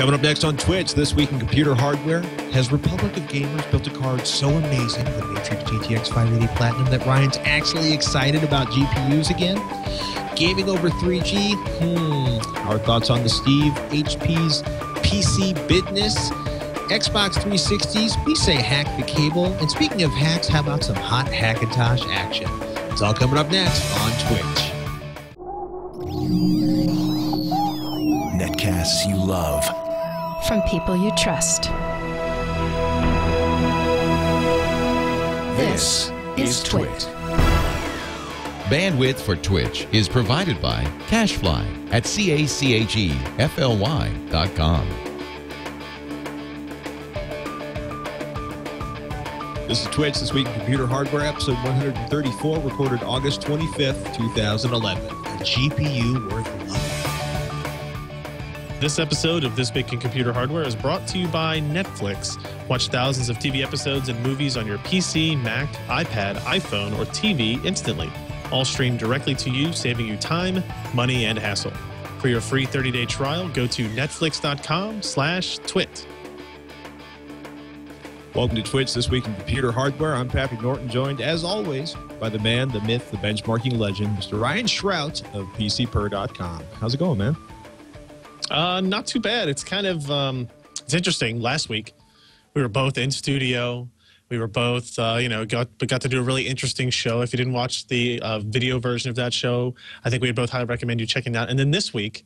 Coming up next on Twitch, this week in computer hardware, has Republic of Gamers built a card so amazing, the Matrix GTX 580 Platinum, that Ryan's actually excited about GPUs again? Gaming over 3G? Hmm. Our thoughts on the Steve HP's PC business? Xbox 360s? We say hack the cable. And speaking of hacks, how about some hot hackintosh action? It's all coming up next on Twitch. Netcasts you love. From people you trust. This is Twit. Bandwidth for Twitch is provided by Cachefly at C-A-C-H-E-F-L-Y dot com. This is Twitch This Week in Computer Hardware, episode 134, recorded August 25th, 2011. A GPU worth loving. This episode of This Week in Computer Hardware is brought to you by Netflix. Watch thousands of TV episodes and movies on your PC, Mac, iPad, iPhone, or TV instantly. All streamed directly to you, saving you time, money, and hassle. For your free 30-day trial, go to netflix.com slash twit. Welcome to Twitch This Week in Computer Hardware. I'm Patrick Norton, joined as always by the man, the myth, the benchmarking legend, Mr. Ryan Shrout of PCPer.com. How's it going, man? Uh, not too bad. It's kind of um, it's interesting. Last week, we were both in studio. We were both, uh, you know, got we got to do a really interesting show. If you didn't watch the uh, video version of that show, I think we would both highly recommend you checking that. out. And then this week,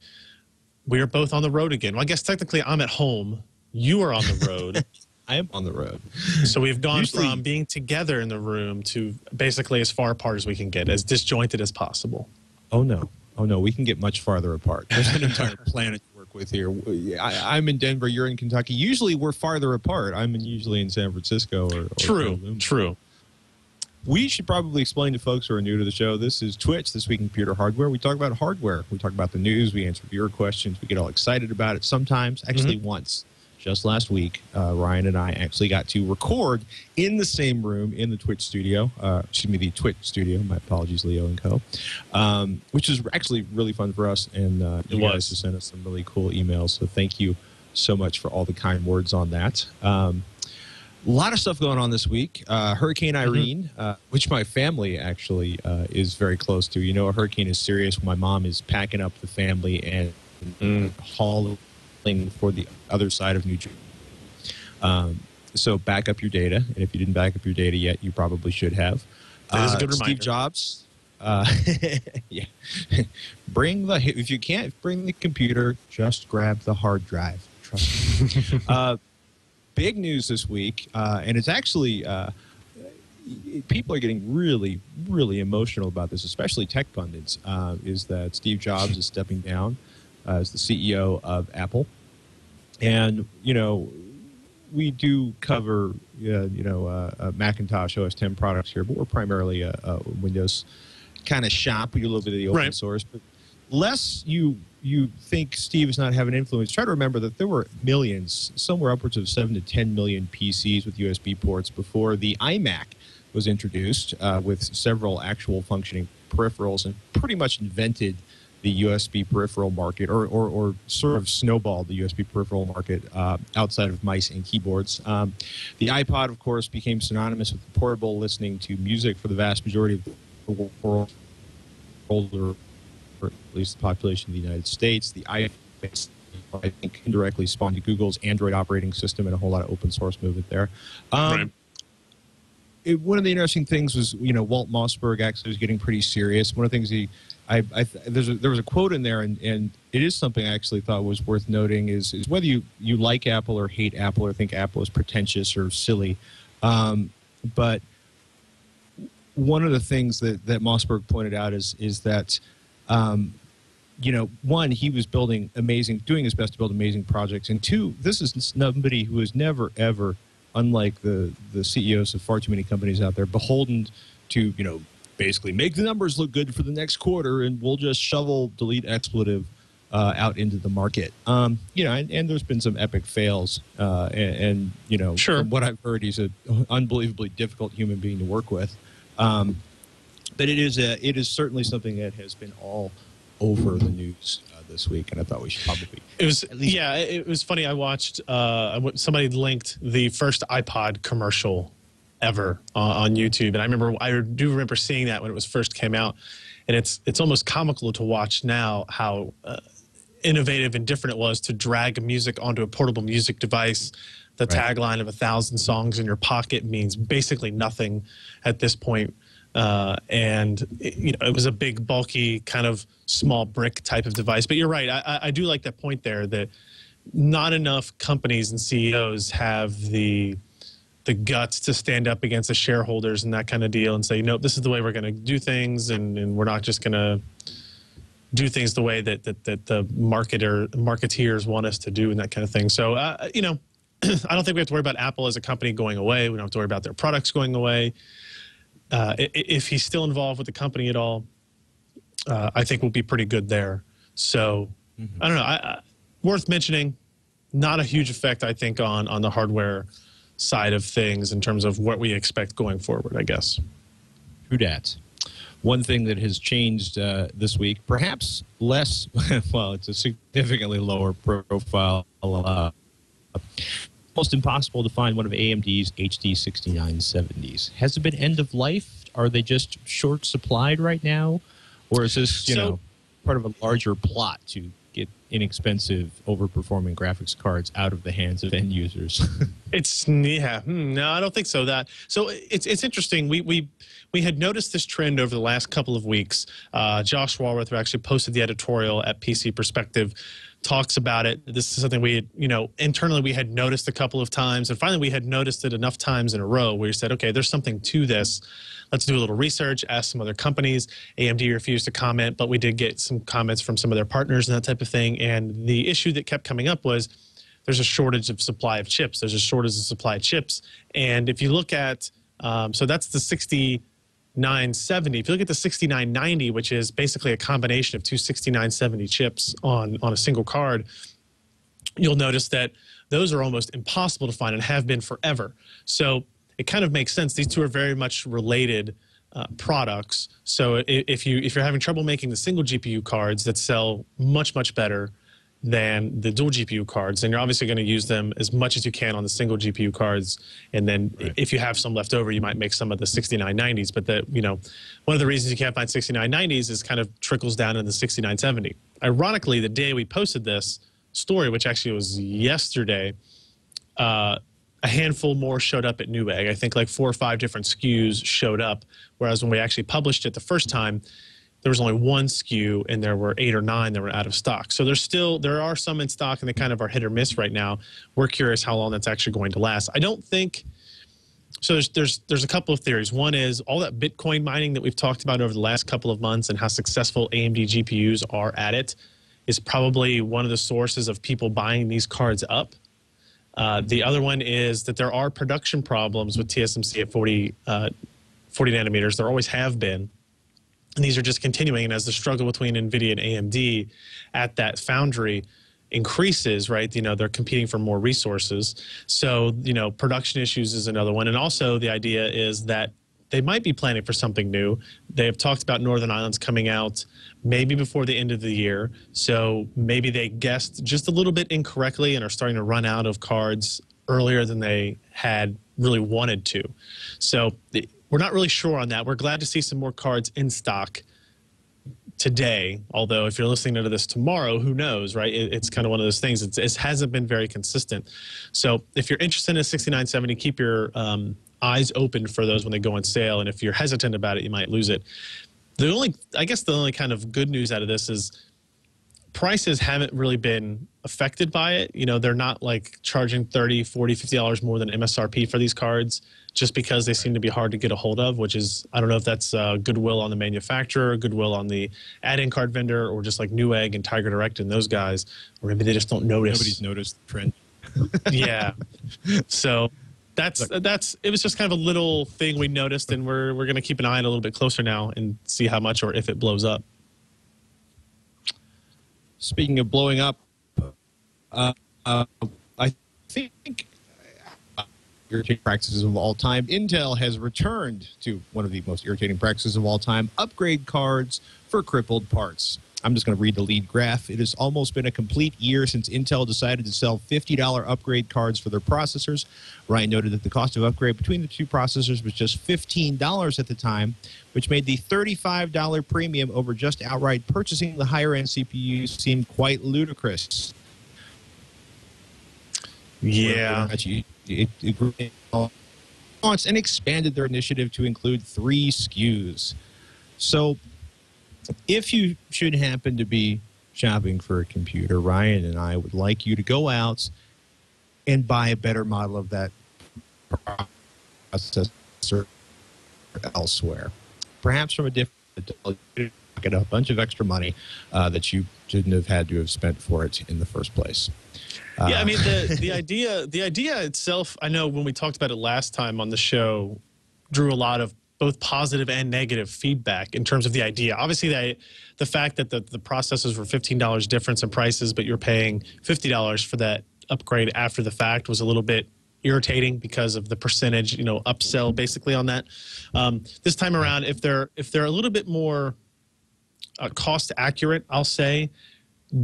we are both on the road again. Well, I guess technically I'm at home. You are on the road. I am on the road. So we've gone Usually- from being together in the room to basically as far apart as we can get, as disjointed as possible. Oh, no. Oh, no. We can get much farther apart. There's an entire planet with here. I, I'm in Denver. You're in Kentucky. Usually we're farther apart. I'm in, usually in San Francisco or, or True, true. We should probably explain to folks who are new to the show. This is Twitch, This Week in Computer Hardware. We talk about hardware. We talk about the news. We answer your questions. We get all excited about it sometimes, actually, mm-hmm. once. Just last week, uh, Ryan and I actually got to record in the same room in the Twitch studio. Uh, excuse me, the Twitch studio. My apologies, Leo and Co. Um, which is actually really fun for us. And uh, It you guys was. have sent us some really cool emails. So thank you so much for all the kind words on that. Um, a lot of stuff going on this week. Uh, hurricane Irene, uh, which my family actually uh, is very close to. You know, a hurricane is serious. My mom is packing up the family and hauling for the other side of New Jersey. Um, so back up your data, and if you didn't back up your data yet, you probably should have. That is a Uh, good Steve. Jobs. Uh, yeah, bring the if you can't bring the computer, just grab the hard drive. Trust me. uh, big news this week, uh, and it's actually uh, people are getting really, really emotional about this, especially tech pundits. Uh, is that Steve Jobs is stepping down uh, as the CEO of Apple, and you know we do cover uh, you know uh, uh, Macintosh OS 10 products here, but we're primarily a, a Windows kind of shop. We do a little bit of the open Right. source, but less you you think Steve is not having influence. Try to remember that there were millions, somewhere upwards of seven to ten million PCs with USB ports before the iMac was introduced, uh, with several actual functioning peripherals, and pretty much invented the USB peripheral market, or, or, or sort of snowballed the USB peripheral market uh, outside of mice and keyboards. Um, the iPod, of course, became synonymous with portable listening to music for the vast majority of the world, or or at least the population of the United States. The iPhone, I think, indirectly spawned Google's Android operating system and a whole lot of open source movement there. Um, Right. it, one of the interesting things was, you know, Walt Mossberg actually was getting pretty serious. One of the things he, I, I there's a, there was a quote in there, and, and it is something I actually thought was worth noting is, is whether you, you like Apple or hate Apple or think Apple is pretentious or silly, um, but one of the things that, that Mossberg pointed out is is that um, you know, one, he was building amazing, doing his best to build amazing projects, and two, this is somebody who is never ever, unlike the the CEOs of far too many companies out there, beholden to you know basically make the numbers look good for the next quarter, and we'll just shovel delete expletive. Uh, out into the market, um, you know, and, and there's been some epic fails, uh, and, and you know, Sure. from what I've heard, he's an unbelievably difficult human being to work with. Um, but it is a, it is certainly something that has been all over the news uh, this week, and I thought we should probably. It was least- yeah. It was funny. I watched. Uh, somebody linked the first iPod commercial ever uh, on YouTube, and I remember I do remember seeing that when it was first came out, and it's it's almost comical to watch now how uh, innovative and different it was to drag music onto a portable music device. The Right. tagline of a thousand songs in your pocket means basically nothing at this point. Uh, and it, you know, it was a big, bulky, kind of small brick type of device. But you're right. I, I- I do like that point there that not enough companies and CEOs have the the guts to stand up against the shareholders and that kind of deal and say, nope, this is the way we're going to do things, and, and we're not just going to do things the way that that, that the marketer marketeers want us to do and that kind of thing. So uh, you know, I don't think we have to worry about Apple as a company going away. We don't have to worry about their products going away. Uh, if he's still involved with the company at all, uh, I think we'll be pretty good there. So I don't know. I, I, worth mentioning. Not a huge effect, I think, on on the hardware side of things in terms of what we expect going forward. I guess. True dat. One thing that has changed uh, this week, perhaps less, well, it's a significantly lower profile. Uh, almost impossible to find one of AMD's HD 6970s. Has it been end of life? Are they just short supplied right now? Or is this, you So- know, part of a larger plot to get inexpensive, overperforming graphics cards out of the hands of end users? It's yeah, hmm, no, I don't think so. That so it's it's interesting. We we we had noticed this trend over the last couple of weeks. Uh, Josh Walrath, actually posted the editorial at PC Perspective, talks about it. This is something we had, you know, internally we had noticed a couple of times, and finally we had noticed it enough times in a row where we said, okay, there's something to this. Let's do a little research. Ask some other companies. AMD refused to comment, but we did get some comments from some of their partners and that type of thing. And the issue that kept coming up was there's a shortage of supply of chips. There's a shortage of supply of chips. And if you look at, um, so that's the 6970. If you look at the 6990, which is basically a combination of two 6970 chips on, on a single card, you'll notice that those are almost impossible to find and have been forever. So it kind of makes sense. These two are very much related uh, products. So if you if you're having trouble making the single GPU cards that sell much much better than the dual GPU cards, And you're obviously going to use them as much as you can on the single GPU cards. And then i- if you have some left over, you might make some of the 6990s. But the you know one of the reasons you can't find 6990s is kind of trickles down in the 6970. Ironically, the day we posted this story, which actually was yesterday, uh, a handful more showed up at Newegg. I think like four or five different SKUs showed up, whereas when we actually published it the first time, there was only one SKU and there were eight or nine that were out of stock. So there's still there are some in stock and they kind of are hit or miss right now. We're curious how long that's actually going to last. I don't think so there's there's there's a couple of theories. One is all that Bitcoin mining that we've talked about over the last couple of months and how successful AMD GPUs are at it is probably one of the sources of people buying these cards up. Uh, the other one is that there are production problems with TSMC at 40, uh, 40 nanometers. There always have been. And these are just continuing. And as the struggle between NVIDIA and AMD at that foundry increases, right, you know, they're competing for more resources. So, you know, production issues is another one. And also the idea is that they might be planning for something new. They have talked about Northern Islands coming out maybe before the end of the year. So maybe they guessed just a little bit incorrectly and are starting to run out of cards earlier than they had really wanted to. So we're not really sure on that. We're glad to see some more cards in stock today. Although if you're listening to this tomorrow, who knows, right? It, it's kind of one of those things. It's, it hasn't been very consistent. So if you're interested in a 6970, keep your um, eyes open for those when they go on sale. And if you're hesitant about it, you might lose it. The only, I guess, the only kind of good news out of this is prices haven't really been affected by it. You know, they're not like charging 30, 40, 50 dollars more than MSRP for these cards just because they seem to be hard to get a hold of, which is I don't know if that's uh, goodwill on the manufacturer, goodwill on the add-in card vendor, or just like Newegg and Tiger Direct and those guys, or maybe they just don't notice. Nobody's noticed the trend. yeah. So that's that's it was just kind of a little thing we noticed, and we're we're gonna keep an eye on it a little bit closer now and see how much or if it blows up. Speaking of blowing up, uh, uh, I think irritating practices of all time. Intel has returned to one of the most irritating practices of all time: upgrade cards for crippled parts. I'm just going to read the lead graph. It has almost been a complete year since Intel decided to sell $50 upgrade cards for their processors. Ryan noted that the cost of upgrade between the two processors was just $15 at the time, which made the $35 premium over just outright purchasing the higher end CPU seem quite ludicrous. Yeah. It, it, it and expanded their initiative to include three SKUs. So, if you should happen to be shopping for a computer, Ryan and I would like you to go out and buy a better model of that processor elsewhere, perhaps from a different. Get a bunch of extra money uh, that you shouldn't have had to have spent for it in the first place. yeah, I Uh, mean the the idea the idea itself. I know when we talked about it last time on the show, drew a lot of both positive and negative feedback in terms of the idea. Obviously, the the fact that the the processors were fifteen dollars difference in prices, but you're paying fifty dollars for that upgrade after the fact was a little bit irritating because of the percentage, you know, upsell basically on that. Um, this time around, if they're if they're a little bit more uh, cost accurate, I'll say,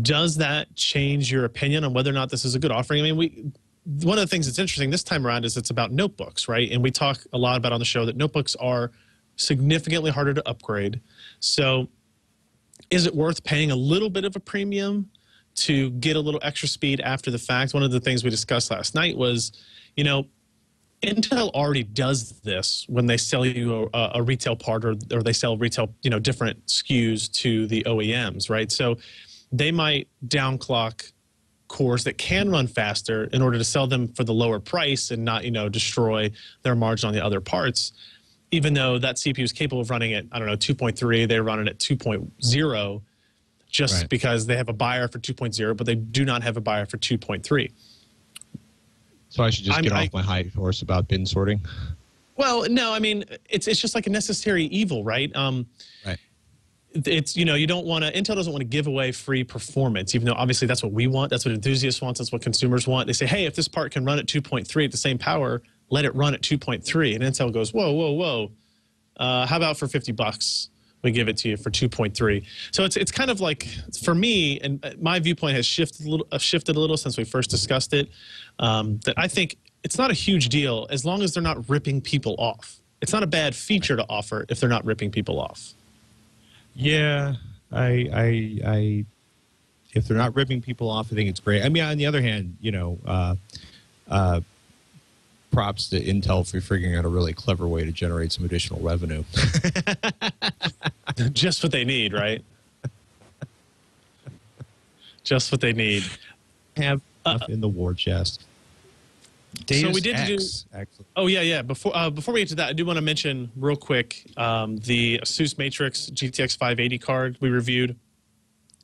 does that change your opinion on whether or not this is a good offering? I mean, we one of the things that's interesting this time around is it's about notebooks, right? And we talk a lot about on the show that notebooks are significantly harder to upgrade. So, is it worth paying a little bit of a premium to get a little extra speed after the fact? One of the things we discussed last night was, you know, Intel already does this when they sell you a, a retail part or, or they sell retail, you know, different SKUs to the OEMs, right? So they might downclock cores that can run faster in order to sell them for the lower price and not, you know, destroy their margin on the other parts. Even though that CPU is capable of running at, I don't know, 2.3, they run it at 2.0 just Right. because they have a buyer for 2.0, but they do not have a buyer for 2.3. So I should just I'm- get I- off my high horse about bin sorting. Well, no, I mean it's it's just like a necessary evil, right? Um, Right. It's you know you don't want to Intel doesn't want to give away free performance, even though obviously that's what we want, that's what enthusiasts want, that's what consumers want. They say, hey, if this part can run at 2.3 at the same power, let it run at 2.3, and Intel goes, whoa, whoa, whoa, uh, how about for 50 bucks? We give it to you for 2.3. So it's it's kind of like for me, and uh, my viewpoint has shifted a little, uh, shifted a little since we first discussed it. Um, that I think it's not a huge deal as long as they're not ripping people off. It's not a bad feature to offer if they're not ripping people off. Yeah, I, I, I. If they're not ripping people off, I think it's great. I mean, on the other hand, you know, uh, uh, props to Intel for figuring out a really clever way to generate some additional revenue. Just what they need, right? Just what they need. Have enough in the war chest. So we did do- actually. Oh yeah, yeah. Before uh, before we get to that, I do want to mention real quick um, the Asus Matrix GTX 580 card we reviewed.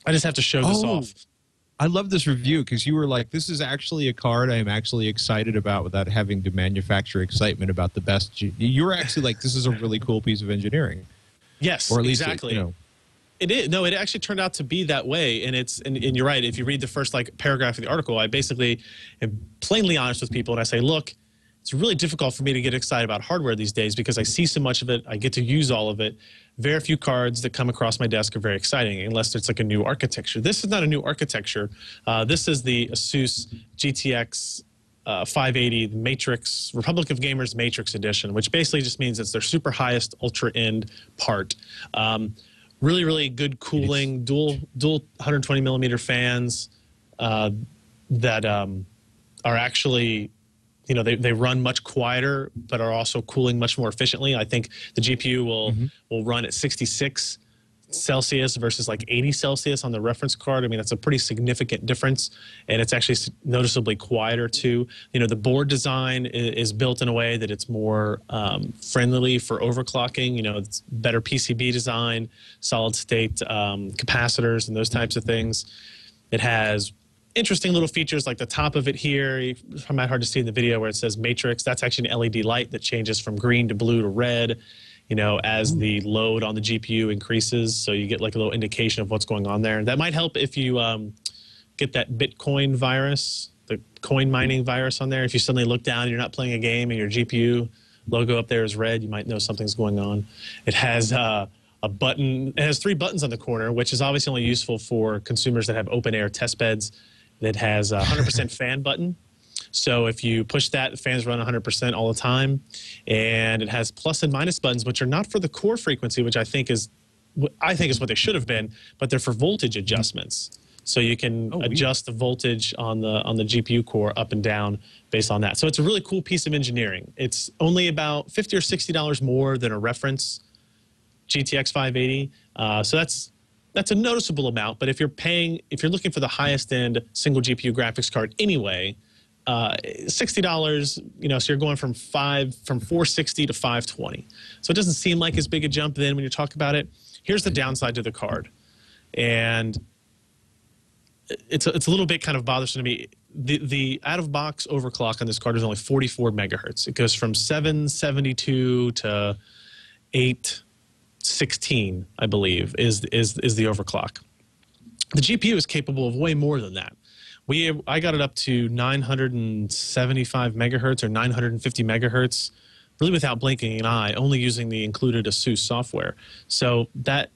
I just have to show this Oh. off. I love this review because you were like, "This is actually a card I am actually excited about without having to manufacture excitement about the best." G-. You were actually like, "This is a really cool piece of engineering," Yes, or at least exactly. You know, It is no, it actually turned out to be that way, and it's and, and you're right. If you read the first like paragraph of the article, I basically am plainly honest with people, and I say, look, it's really difficult for me to get excited about hardware these days because I see so much of it, I get to use all of it. Very few cards that come across my desk are very exciting unless it's like a new architecture. This is not a new architecture. Uh, this is the Asus GTX uh, 580 the Matrix Republic of Gamers Matrix Edition, which basically just means it's their super highest ultra end part. Um, really, really good cooling, dual dual 120 millimeter fans uh, that um, are actually you know they, they run much quieter but are also cooling much more efficiently. I think the gpu will will run at 66 celsius versus like 80 celsius on the reference card i mean that's a pretty significant difference and it's actually noticeably quieter too you know the board design is, built in a way that it's more um, friendly for overclocking you know it's better pcb design solid state um, capacitors and those types of things it has interesting little features like the top of it here. You might hard to see in the video where it says matrix. That's actually an LED light that changes from green to blue to red. You know, as the load on the GPU increases, so you get like a little indication of what's going on there. That might help if you um, get that Bitcoin virus, the coin mining virus on there. If you suddenly look down, and you're not playing a game, and your GPU logo up there is red, you might know something's going on. It has uh, a button. It has three buttons on the corner, which is obviously only useful for consumers that have open air test beds. That has a 100% fan button. So if you push that, the fans run 100% all the time. And it has plus and minus buttons, which are not for the core frequency, which I think is, I think is what they should have been, but they're for voltage adjustments. So you can Oh, adjust the voltage on the on the GPU core up and down based on that. So it's a really cool piece of engineering. It's only about 50 or 60 dollars more than a reference GTX 580. Uh, so that's that's a noticeable amount. But if you're paying, if you're looking for the highest end single GPU graphics card anyway, uh, sixty dollars. You know, so you're going from five from 460 to 520. So it doesn't seem like as big a jump. Then when you talk about it, here's the downside to the card, and it's a, it's a little bit kind of bothersome to me. The the out of box overclock on this card is only 44 megahertz. It goes from 772 to 816, I believe, is is is the overclock. The GPU is capable of way more than that. We I got it up to 975 megahertz or 950 megahertz, really without blinking an eye, only using the included ASUS software. So that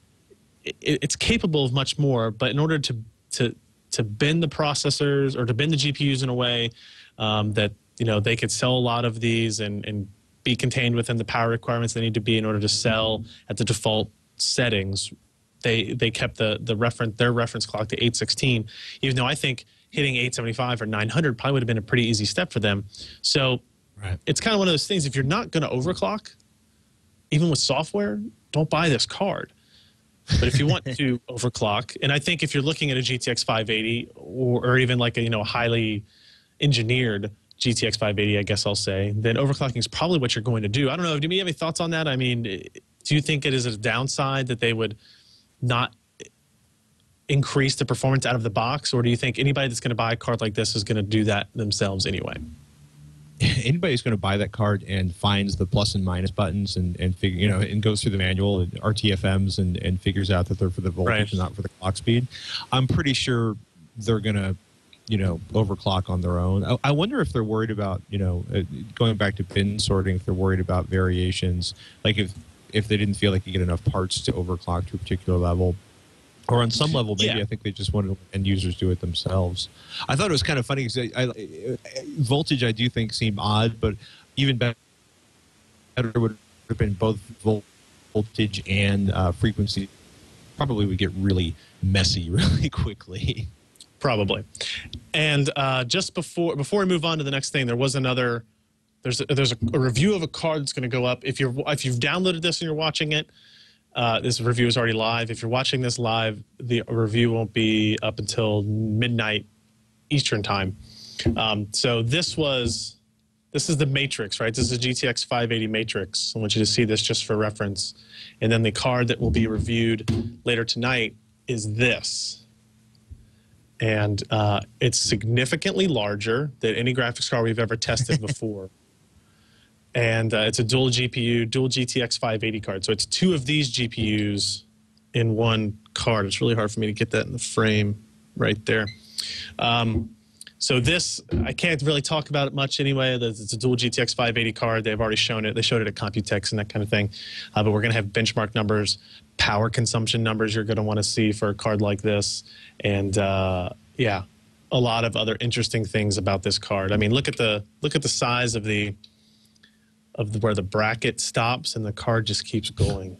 it, it's capable of much more, but in order to to to bend the processors or to bend the GPUs in a way um, that you know they could sell a lot of these and and be contained within the power requirements they need to be in order to sell at the default settings. They they kept the the reference their reference clock to 816, even though I think hitting 875 or 900 probably would have been a pretty easy step for them. So Right. it's kind of one of those things. If you're not going to overclock, even with software, don't buy this card. But if you want to overclock, and I think if you're looking at a GTX 580 or, or even like a you know highly engineered GTX 580, I guess I'll say, then overclocking is probably what you're going to do. I don't know. Do you have any thoughts on that? I mean, do you think it is a downside that they would not increase the performance out of the box, or do you think anybody that's going to buy a card like this is going to do that themselves anyway? anybody who's going to buy that card and finds the plus and minus buttons and, and figure you know and goes through the manual and RTFMs and, and figures out that they're for the voltage Right. and not for the clock speed, I'm pretty sure they're going to you know overclock on their own. I, I wonder if they're worried about you know uh, going back to bin sorting if they're worried about variations like if if they didn't feel like you get enough parts to overclock to a particular level. Or on some level, maybe Yeah. I think they just wanted to end users do it themselves. I thought it was kind of funny because I, I, voltage I do think seemed odd, but even better would have been both voltage and uh, frequency. Probably would get really messy really quickly. Probably. And uh, just before before we move on to the next thing, there was another. There's a, there's a, a review of a card that's going to go up. If you're if you've downloaded this and you're watching it, uh, this review is already live. If you're watching this live, the review won't be up until midnight Eastern time. Um, so this was this is the Matrix, right? This is a GTX 580 Matrix. I want you to see this just for reference. And then the card that will be reviewed later tonight is this and uh, it's significantly larger than any graphics card we've ever tested before. And uh, it's a dual GPU, dual GTX 580 card. So it's two of these GPUs in one card. It's really hard for me to get that in the frame right there. Um, so this, I can't really talk about it much anyway. It's a dual GTX 580 card. They've already shown it. They showed it at Computex and that kind of thing. Uh, but we're going to have benchmark numbers, power consumption numbers you're going to want to see for a card like this. And uh, yeah, a lot of other interesting things about this card. I mean, look at the look at the size of the of where the bracket stops and the car just keeps going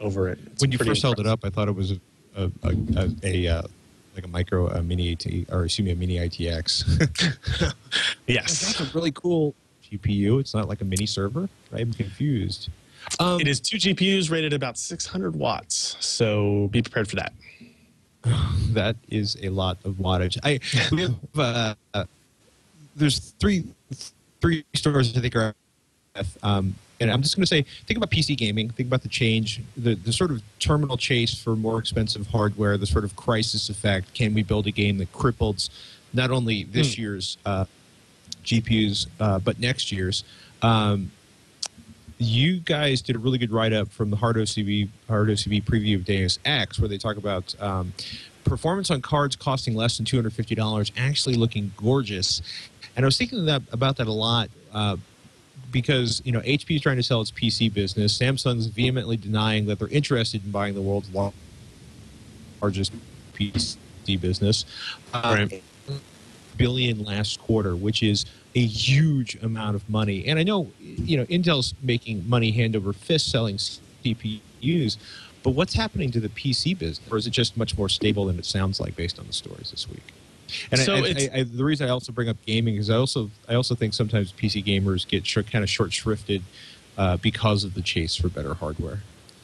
over it. It's when you first held it up, I thought it was a a, a, a, uh, like a micro a mini AT or excuse me a mini ITX. Yes. That's a really cool GPU. It's not like a mini server. I'm confused. Um, It is two GPUs rated about 600 watts, so be prepared for that. that is a lot of wattage. I we have, uh, uh, there's three three stores I think are um, and I'm just going to say think about PC gaming, think about the change, the the sort of terminal chase for more expensive hardware, the sort of crisis effect. Can we build a game that cripples not only this year's uh, GPUs uh, but next year's? Um, you guys did a really good write up from the HardOCP Hard OCB preview of Deus Ex, where they talk about um, performance on cards costing less than two hundred fifty dollars, actually looking gorgeous. And I was thinking that about that a lot. Uh, because you know HP is trying to sell its PC business. Samsung's vehemently denying that they're interested in buying the world's largest PC business. Uh, Right. billion last quarter, which is a huge amount of money. And I know, you know, Intel's making money hand over fist selling CPUs, but what's happening to the PC business, or is it just much more stable than it sounds like based on the stories this week? And So I, I, I, the reason I also bring up gaming is I also I also think sometimes PC gamers get kind of short shrifted uh, because of the chase for better hardware.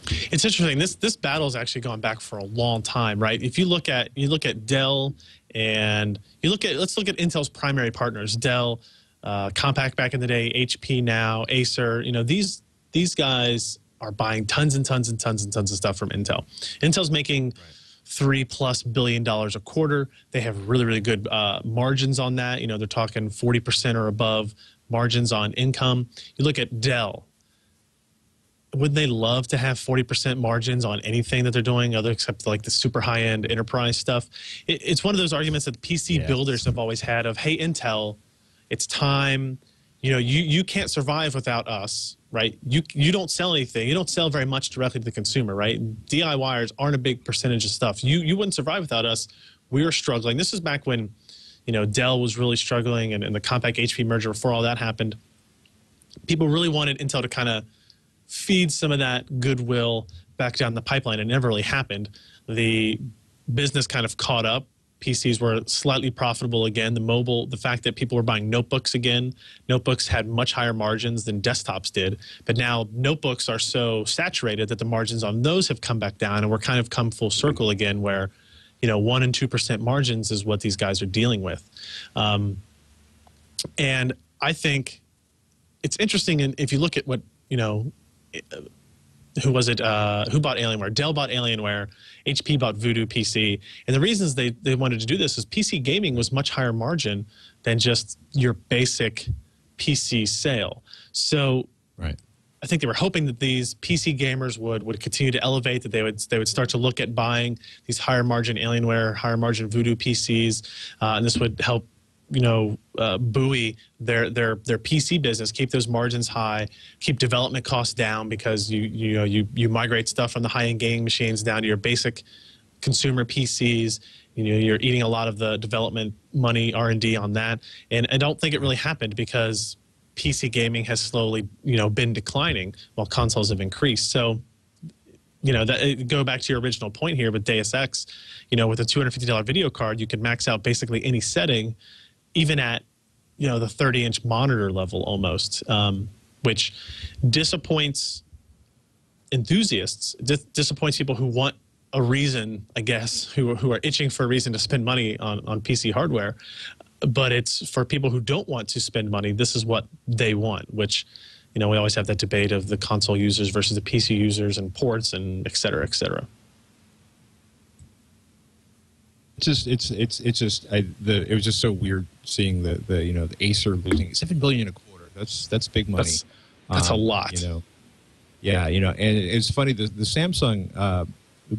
It's interesting. This this battle's actually gone back for a long time, right? If you look at you look at Dell and you look at let's look at Intel's primary partners, Dell, uh, Compaq back in the day, HP now, Acer. You know these these guys are buying tons and tons and tons and tons of stuff from Intel. Intel's making three plus billion dollars a quarter. They have really really good uh, margins on that. You know they're talking forty percent or above margins on income. You look at Dell wouldn't they love to have 40% margins on anything that they're doing other except like the super high end enterprise stuff it, it's one of those arguments that pc builders have always had of hey intel it's time you know you you can't survive without us right? You you don't sell anything. You don't sell very much directly to the consumer right? Diyers aren't a big percentage of stuff. You you wouldn't survive without us. We were struggling. This is back when you know dell was really struggling and, and the Compaq hp merger before all that happened. People really wanted intel to kind of feed some of that goodwill back down the pipeline. It never really happened. The business kind of caught up. PCs were slightly profitable again. The mobile, the fact that people were buying notebooks again, notebooks had much higher margins than desktops did. But now notebooks are so saturated that the margins on those have come back down, and we're kind of come full circle again, where you know one and two percent margins is what these guys are dealing with. Um, and I think it's interesting, and if you look at what you know who was it? Uh, who bought Alienware? Dell bought Alienware. HP bought Voodoo PC. And the reasons they, they wanted to do this is PC gaming was much higher margin than just your basic PC sale. So Right. I think they were hoping that these PC gamers would would continue to elevate, that they would they would start to look at buying these higher margin Alienware, higher margin Voodoo PCs, uh, and this would help you know uh, buoy their their their PC business, keep those margins high, keep development costs down because you you know you you migrate stuff from the high end gaming machines down to your basic consumer PCs. You know, you're eating a lot of the development money, R and D on that, and I don't think it really happened because PC gaming has slowly, you know, been declining while consoles have increased. So, you know, that go back to your original point here with Deus Ex. You know, with a two hundred fifty dollar video card, you can max out basically any setting, even at you know the thirty inch monitor level almost, um, which disappoints enthusiasts, dis- disappoints people who want a reason, I guess, who who are itching for a reason to spend money on on PC hardware. But it's for people who don't want to spend money. This is what they want, which. You know, we always have that debate of the console users versus the PC users and ports and et cetera, et cetera. It's just it's it's it's just I, the it was just so weird seeing the the you know the Acer losing seven billion a quarter. That's that's big money. That's- that's a lot. You know. Yeah, you know, and it's funny the the Samsung uh,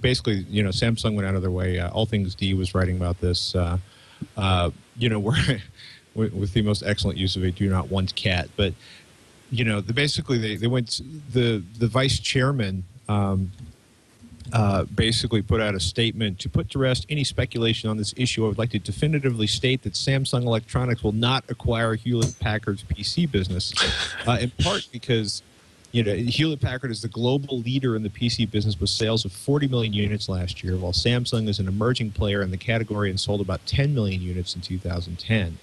basically you know Samsung went out of their way. Uh, All Things D was writing about this. Uh, uh, you know, with, with the most excellent use of a do not want cat, but you know, the, basically they, they went the the vice chairman um, uh, basically put out a statement to put to rest any speculation on this issue. I would like to definitively state that Samsung Electronics will not acquire Hewlett Packard's PC business, uh, in part because you know Hewlett Packard is the global leader in the PC business with sales of 40 million units last year, while Samsung is an emerging player in the category and sold about 10 million units in 2010.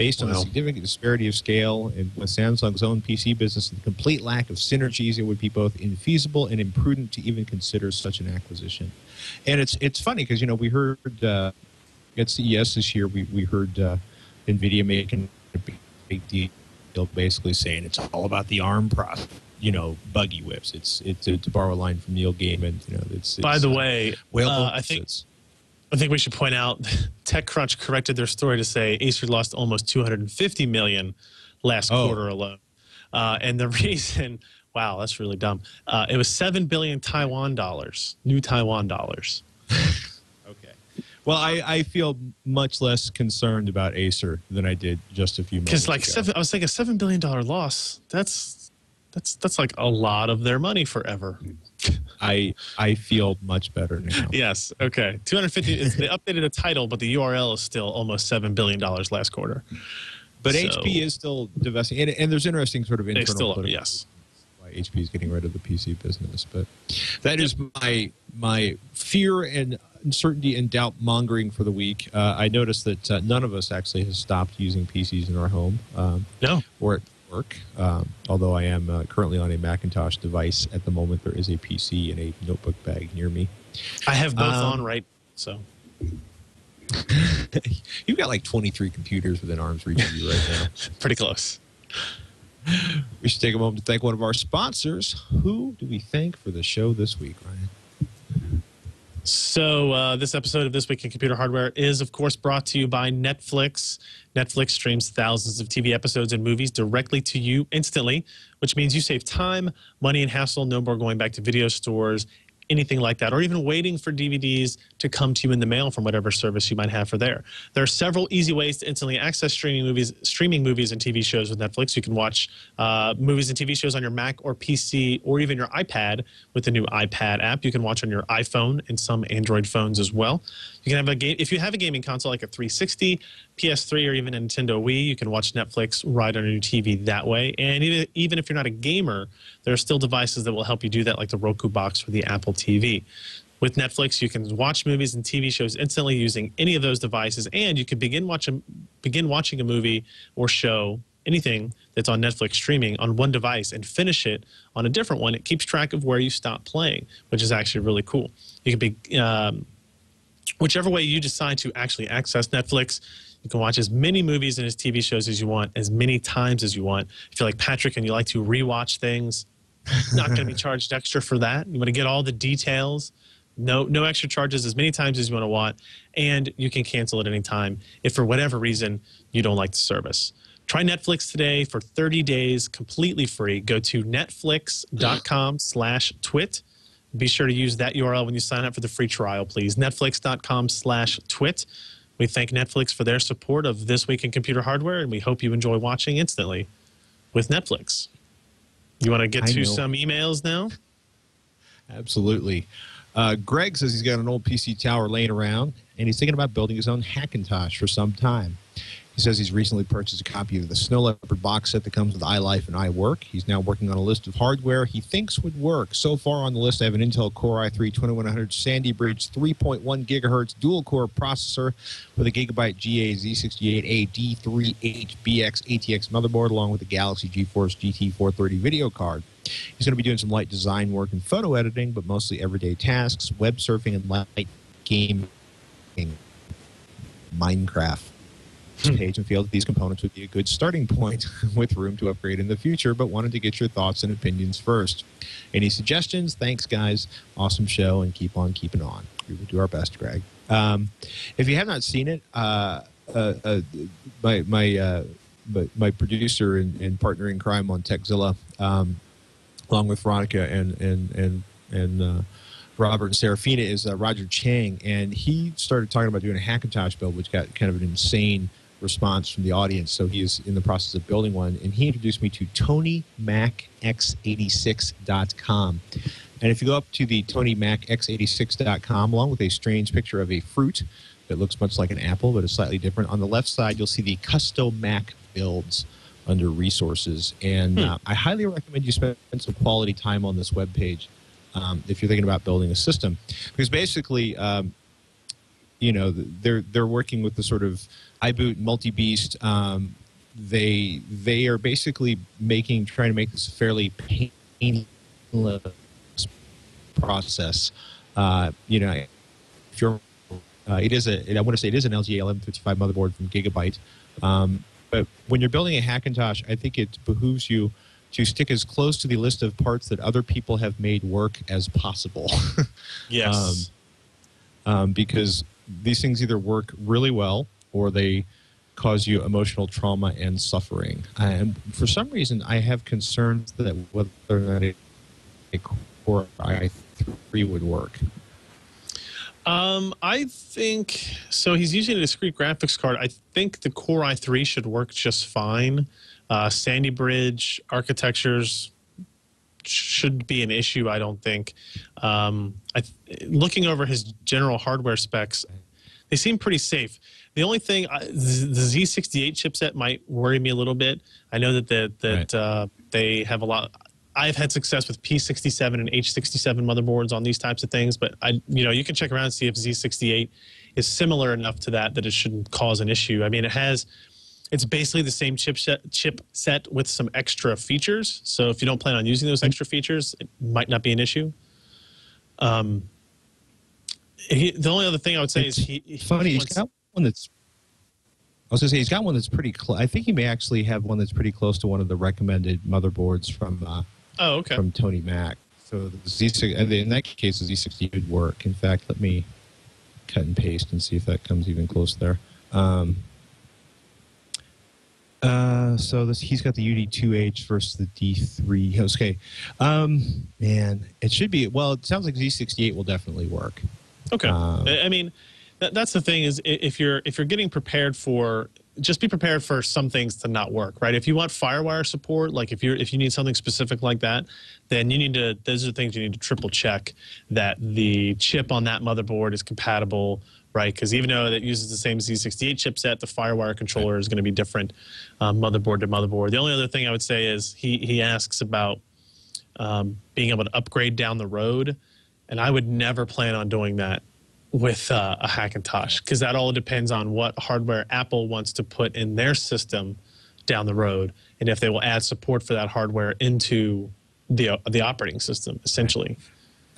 Based on the significant disparity of scale and with Samsung's own PC business and the complete lack of synergies, it would be both infeasible and imprudent to even consider such an acquisition. And it's it's funny because you know we heard uh, at CES this year we we heard uh, Nvidia making a big, big deal, basically saying it's all about the ARM process. You know, buggy whips. It's it's to, to borrow a line from Neil Gaiman. You know, it's, By it's, the uh, way, whale uh, I think it's- I think we should point out TechCrunch corrected their story to say Acer lost almost 250 million last Oh. quarter alone, uh, and the reason, wow, that's really dumb. Uh, it was seven billion Taiwan dollars, new Taiwan dollars. Okay. Well, I, I feel much less concerned about Acer than I did just a few Because like ago. seven, I was thinking a seven billion dollar loss. That's that's that's like a lot of their money forever. I I feel much better now. Yes. Okay. Two hundred fifty. it's- They updated the title, but the URL is still almost seven billion dollars last quarter. But So- HP is still divesting, and, and there's interesting sort of internal. They still are. Yes. why HP is getting rid of the PC business. But that is my my fear and uncertainty and doubt mongering for the week. Uh, I noticed that uh, none of us actually has stopped using PCs in our home um, No. or work. Um, although I am uh, currently on a Macintosh device at the moment, there is a PC in a notebook bag near me. I have both Um, on right. So You've got like 23 computers within arm's reach of you right now. pretty close. We should take a moment to thank one of our sponsors. Who do we thank for the show this week, Ryan? So, uh, this episode of This Week in Computer Hardware is, of course, brought to you by Netflix. Netflix streams thousands of TV episodes and movies directly to you instantly, which means you save time, money, and hassle. No more going back to video stores, anything like that, or even waiting for DVDs to come to you in the mail from whatever service you might have for there. There are several easy ways to instantly access streaming movies, streaming movies and TV shows with Netflix. You can watch uh, movies and TV shows on your Mac or PC or even your iPad with the new iPad app. You can watch on your iPhone and some Android phones as well. You can have a game if you have a gaming console like a 360, PS3, or even a Nintendo Wii. You can watch Netflix right on your TV that way. And even even if you're not a gamer, there are still devices that will help you do that, like the Roku box or the Apple TV. With Netflix, you can watch movies and TV shows instantly using any of those devices, and you can begin watching begin watching a movie or show anything that's on Netflix streaming on one device and finish it on a different one. It keeps track of where you stop playing, which is actually really cool. You can be um, whichever way you decide to actually access Netflix, you can watch as many movies and as TV shows as you want, as many times as you want. If you're like Patrick and you like to rewatch things, not going to be charged extra for that. You want to get all the details. No, no extra charges as many times as you want to want, and you can cancel at any time if for whatever reason you don't like the service. Try Netflix today for 30 days completely free. Go to netflix.com slash twit. Be sure to use that URL when you sign up for the free trial, please. Netflix.com slash twit. We thank Netflix for their support of This Week in Computer Hardware, and we hope you enjoy watching instantly with Netflix. You want to get I to know. some emails now? Absolutely. Uh, Greg says he's got an old PC tower laying around, and he's thinking about building his own Hackintosh for some time. He says he's recently purchased a copy of the Snow Leopard box set that comes with iLife and iWork. He's now working on a list of hardware he thinks would work. So far on the list, I have an Intel Core i3 2100 Sandy Bridge 3.1 gigahertz dual core processor with a Gigabyte GA Z68A D3HBX ATX motherboard, along with a Galaxy GeForce GT430 video card. He's going to be doing some light design work and photo editing, but mostly everyday tasks, web surfing, and light gaming. Minecraft. Page and feel that these components would be a good starting point with room to upgrade in the future, but wanted to get your thoughts and opinions first. Any suggestions? Thanks, guys. Awesome show, and keep on keeping on. We will do our best, Greg. Um, if you have not seen it, uh, uh, uh, my my, uh, my producer and, and partner in crime on Techzilla, um, along with Veronica and and and and uh, Robert and Serafina is uh, Roger Chang, and he started talking about doing a Hackintosh build, which got kind of an insane response from the audience. So he is in the process of building one, and he introduced me to TonyMacX86.com. And if you go up to the TonyMacX86.com, along with a strange picture of a fruit that looks much like an apple, but is slightly different, on the left side you'll see the Custom Mac builds under resources. And uh, I highly recommend you spend some quality time on this webpage um, if you're thinking about building a system, because basically, um, you know, they're they're working with the sort of iBoot MultiBeast. Um, they they are basically making trying to make this a fairly painless process. Uh, you know, if you're uh, it is a I want to say it is an LGA 1155 motherboard from Gigabyte. Um, but when you're building a Hackintosh, I think it behooves you to stick as close to the list of parts that other people have made work as possible. Yes. um, because these things either work really well or they cause you emotional trauma and suffering. And for some reason, I have concerns that whether or not a, Core i3 would work. Um, I think so. He's using a discrete graphics card. I think the Core i3 should work just fine. Uh, Sandy Bridge architectures should be an issue. I don't think. Um, I, looking over his general hardware specs, they seem pretty safe. The only thing, I, the Z68 chipset might worry me a little bit. I know that the, that Right. uh, they have a lot. I've had success with P67 and H67 motherboards on these types of things, but I, you know, you can check around and see if Z68 is similar enough to that that it shouldn't cause an issue. I mean, it has, it's basically the same chipset chipset with some extra features. So if you don't plan on using those extra features, it might not be an issue. Um, he, the only other thing I would say It's is he, he funny. Wants- one that's. I was gonna say he's got one that's pretty close. I think he may actually have one that's pretty close to one of the recommended motherboards from uh, oh, okay. from Tony Mac. So the Z6, in that case, the Z60 would work. In fact, let me cut and paste and see if that comes even close there. Um, uh, so this, he's got the UD2H versus the D3. Okay, um, man, it should be. Well, it sounds like Z68 will definitely work. Okay. Um, I mean, that's the thing is if you're if you're getting prepared for just be prepared for some things to not work, right? If you want FireWire support, like if you're if you need something specific like that, then you need to those are things you need to triple check that the chip on that motherboard is compatible, right? Because even though it uses the same Z68 chipset, the FireWire controller is going to be different um, motherboard to motherboard. The only other thing I would say is he he asks about um, being able to upgrade down the road, and I would never plan on doing that with uh, a Hackintosh because that all depends on what hardware Apple wants to put in their system down the road, and if they will add support for that hardware into the the operating system, essentially.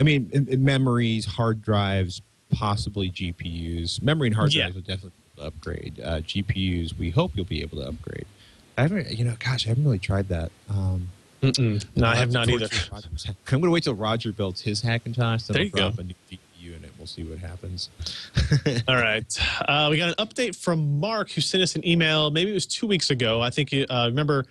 I mean, in, in memories, hard drives, possibly GPUs. Memory and hard Yeah. drives will definitely upgrade. Uh, GPUs, we hope you'll be able to upgrade. I haven't, you know, gosh, I haven't really tried that. Um, No, I have not either. I'm going to wait till Roger builds his Hackintosh. Then There I'll you go. Drop a new GPU in it. We'll see what happens. All right. Uh, we got an update from Mark who sent us an email. Maybe it was two weeks ago. I think, uh, remember,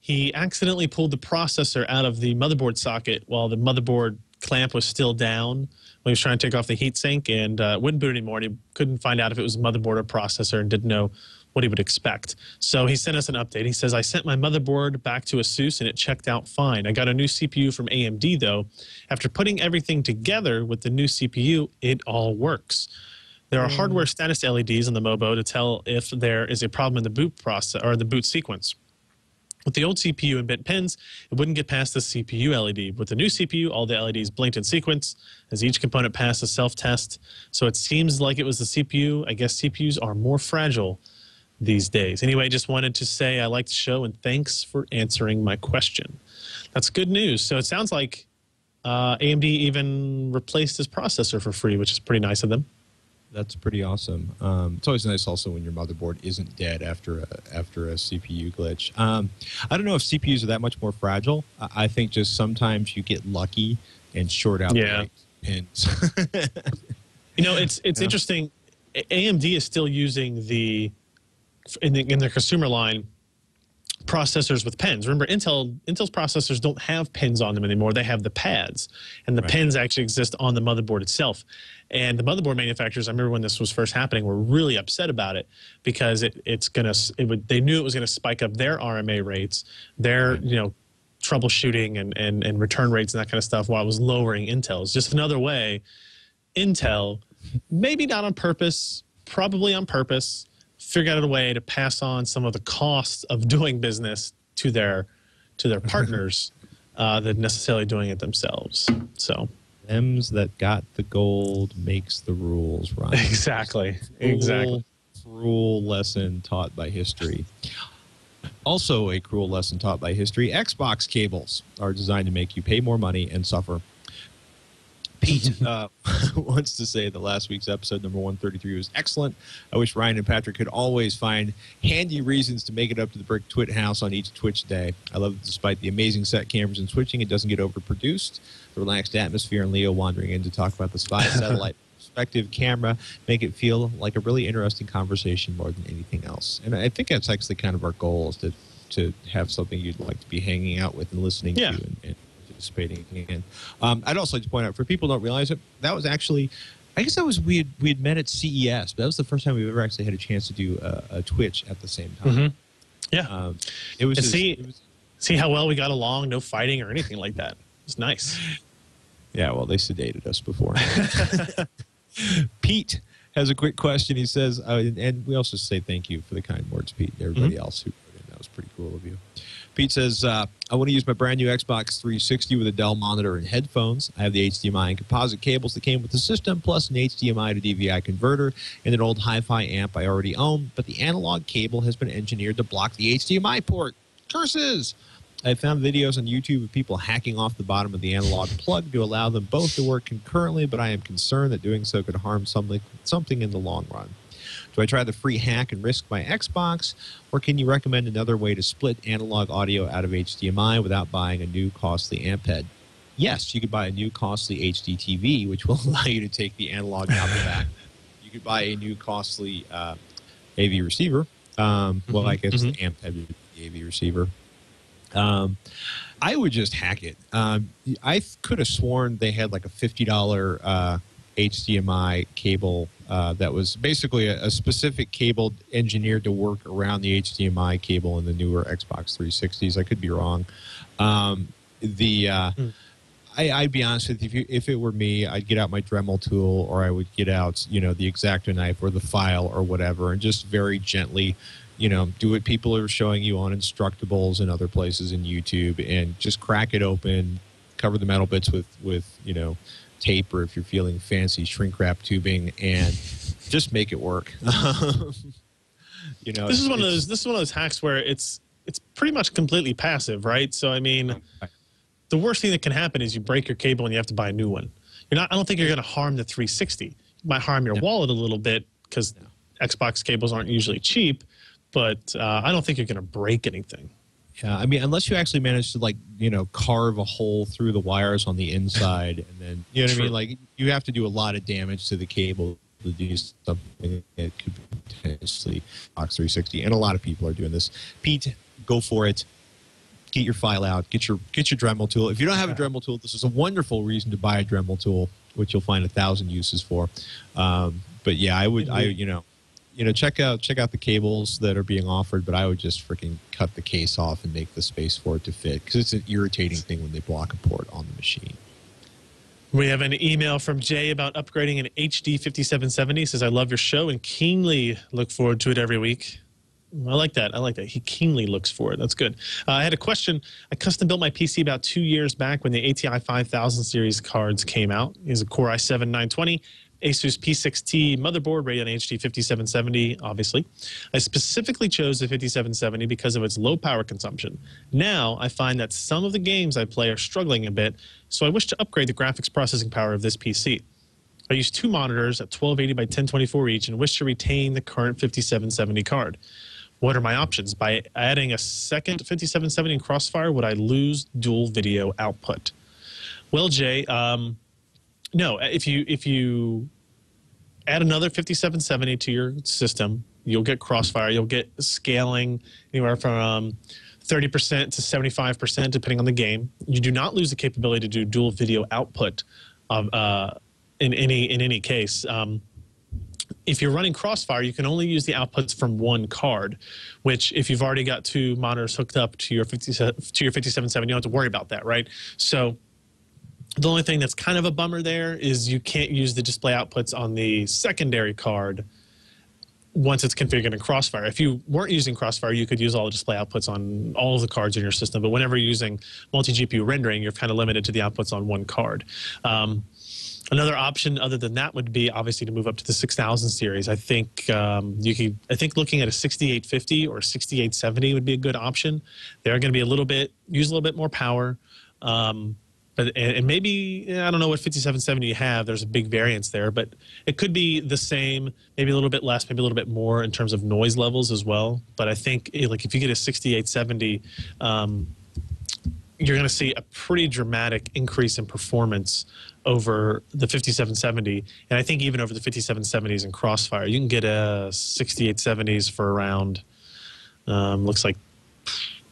he accidentally pulled the processor out of the motherboard socket while the motherboard clamp was still down when he was trying to take off the heatsink and uh, wouldn't boot anymore. And he couldn't find out if it was motherboard or processor and didn't know what he would expect. So he sent us an update. He says, I sent my motherboard back to Asus and it checked out fine. I got a new CPU from AMD though. After putting everything together with the new CPU, it all works. There are mm. hardware status LEDs on the Mobo to tell if there is a problem in the boot process or the boot sequence. With the old CPU and bit pins, it wouldn't get past the CPU LED. With the new CPU, all the LEDs blinked in sequence as each component passed a self-test. So it seems like it was the CPU. I guess CPUs are more fragile these days. Anyway, just wanted to say I like the show and thanks for answering my question. That's good news. So it sounds like uh, AMD even replaced his processor for free, which is pretty nice of them. That's pretty awesome. Um, it's always nice also when your motherboard isn't dead after a, after a CPU glitch. Um, I don't know if CPUs are that much more fragile. I, I think just sometimes you get lucky and short out Yeah. the pins. You know, it's it's Yeah. interesting. AMD is still using the in, the in their consumer line processors with pens. Remember, Intel Intel's processors don't have pins on them anymore. They have the pads, and the Right. pins actually exist on the motherboard itself. And the motherboard manufacturers, I remember when this was first happening, were really upset about it because it, it's gonna it would they knew it was gonna spike up their RMA rates, their you know troubleshooting and, and and return rates and that kind of stuff while it was lowering Intel's. Just another way Intel, maybe not on purpose, probably on purpose, figured out a way to pass on some of the costs of doing business to their to their partners uh, than necessarily doing it themselves. So Them's that got the gold makes the rules, Ryan. exactly, exactly. Cruel lesson taught by history. Also, a cruel lesson taught by history Xbox cables are designed to make you pay more money and suffer. Pete uh, wants to say that last week's episode, number 133, was excellent. I wish Ryan and Patrick could always find handy reasons to make it up to the Brick Twit house on each TWiCH day. I love that despite the amazing set cameras and switching, it doesn't get overproduced. The relaxed atmosphere and Leo wandering in to talk about the spy satellite perspective camera make it feel like a really interesting conversation more than anything else. And I think that's actually kind of our goal is to, to have something you'd like to be hanging out with and listening Yeah. to and, and participating in. Um, I'd also like to point out for people who don't realize it, that was actually, I guess that was we had we had met at CES, but that was the first time we've ever actually had a chance to do a, a TWiCH at the same time. Mhm. Yeah. Um, it was just- see- it was- See how well we got along, no fighting or anything like that. It's nice. Yeah, well, they sedated us before. Pete has a quick question. He says, uh, and we also say thank you for the kind words, Pete, and everybody else who wrote in. That was pretty cool of you. Pete says, uh, I want to use my brand new Xbox 360 with a Dell monitor and headphones. I have the HDMI and composite cables that came with the system, plus an HDMI to DVI converter and an old hi fi amp I already own, but the analog cable has been engineered to block the HDMI port. Curses! I found videos on YouTube of people hacking off the bottom of the analog plug to allow them both to work concurrently, but I am concerned that doing so could harm something, something in the long run. Do I try the free hack and risk my Xbox, or can you recommend another way to split analog audio out of HDMI without buying a new costly amp head? Yes, you could buy a new costly HD TV, which will allow you to take the analog out the back. You could buy a new costly uh, AV receiver. Um, well, I guess the amp head would be the AV receiver. Um, I would just hack it. Um, I could have sworn they had like a fifty dollar uh, HDMI cable uh, that was basically a, a specific cable engineered to work around the HDMI cable in the newer Xbox 360s. I could be wrong. Um, the uh, I, I'd be honest with you. If, you. if it were me, I'd get out my Dremel tool, or I would get out, you know, the X-Acto knife or the file or whatever, and just very gently, you know, do what people are showing you on Instructables and other places in YouTube, and just crack it open, cover the metal bits with with you know tape, or if you're feeling fancy, shrink wrap tubing, and just make it work. you know, This is one of those. This is one of those hacks where it's it's pretty much completely passive, right? So I mean, the worst thing that can happen is you break your cable and you have to buy a new one. You're not. I don't think you're going to harm the 360. You might harm your wallet a little bit because Xbox cables aren't usually cheap, but uh, I don't think you're going to break anything. Yeah, I mean, unless you actually manage to like you know carve a hole through the wires on the inside, and then you know what I mean. Like you have to do a lot of damage to the cable to do something that could potentially Fox 360, and a lot of people are doing this. Pete, go for it. Get your file out. Get your get your Dremel tool. If you don't have a Dremel tool, this is a wonderful reason to buy a Dremel tool, which you'll find a thousand uses for. Um, but yeah, I would. I you know you know check out check out the cables that are being offered but i would just freaking cut the case off and make the space for it to fit because it's an irritating thing when they block a port on the machine We have an email from Jay about upgrading an HD 5770. Says, I love your show and keenly look forward to it every week. I like that. I like that. He keenly looks for it. That's good. Uh, I had a question. I custom built my PC about two years back when the ATI 5000 series cards came out. Was a Core i7 920, Asus P6T motherboard, Radeon HD 5770, obviously. I specifically chose the 5770 because of its low power consumption. Now, I find that some of the games I play are struggling a bit, so I wish to upgrade the graphics processing power of this PC. I use two monitors at 1280 by 1024 each and wish to retain the current 5770 card. What are my options? By adding a second 5770 in Crossfire, would I lose dual video output? Well, Jay, um, no. If you if you add another 5770 to your system, you'll get Crossfire. You'll get scaling anywhere from um, 30% to 75%, depending on the game. You do not lose the capability to do dual video output uh, in any in any case. Um, if you're running Crossfire, you can only use the outputs from one card, which if you've already got two monitors hooked up to your 50, to your 5770, you don't have to worry about that, right? So the only thing that's kind of a bummer there is you can't use the display outputs on the secondary card once it's configured in Crossfire. If you weren't using Crossfire, you could use all the display outputs on all of the cards in your system. But whenever you're using multi-GPU rendering, you're kind of limited to the outputs on one card. Um, Another option other than that would be obviously to move up to the 6000 series. I think um, you could. I think looking at a 6850 or 6870 would be a good option. They're going to be a little bit use a little bit more power, um, but and, maybe I don't know what 5770 you have. There's a big variance there, but it could be the same, maybe a little bit less, maybe a little bit more in terms of noise levels as well. But I think eh, like if you get a 6870. Um, you're going to see a pretty dramatic increase in performance over the 5770 and i think even over the 5770s in crossfire you can get a 6870s for around um, looks like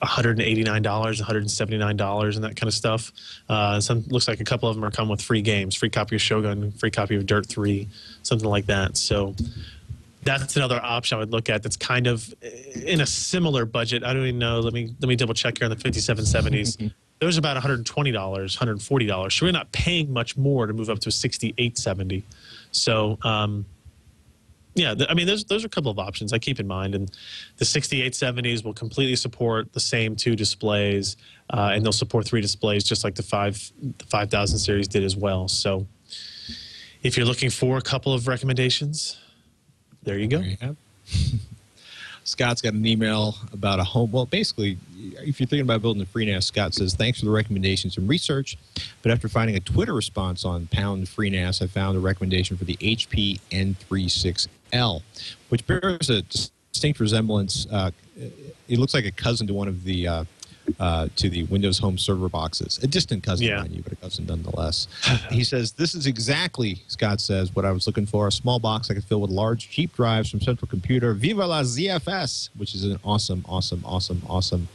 $189, $179, and that kind of stuff. Uh, some looks like a couple of them are come with free games, free copy of Shogun, free copy of Dirt 3, something like that. So that's another option I would look at. That's kind of in a similar budget. I don't even know. Let me let me double check here on the 5770s. Those are about $120, $140. So we're not paying much more to move up to a 6870. So um, yeah, I mean, those those are a couple of options I keep in mind, and the 6870s will completely support the same two displays, uh, and they'll support three displays just like the five the 5000 series did as well. So, if you're looking for a couple of recommendations, there you go. There you. Scott's got an email about a home. Well, basically, if you're thinking about building a FreeNAS, Scott says, Thanks for the recommendations and research. But after finding a Twitter response on Pound FreeNAS, I found a recommendation for the HP N36L, which bears a distinct resemblance. Uh, it looks like a cousin to one of the. Uh, uh, to the Windows Home server boxes. A distant cousin, Yeah. mind you, but a cousin nonetheless. he says, This is exactly, Scott says, what I was looking for a small box I could fill with large, cheap drives from Central Computer. Viva la ZFS, which is an awesome, awesome, awesome, awesome,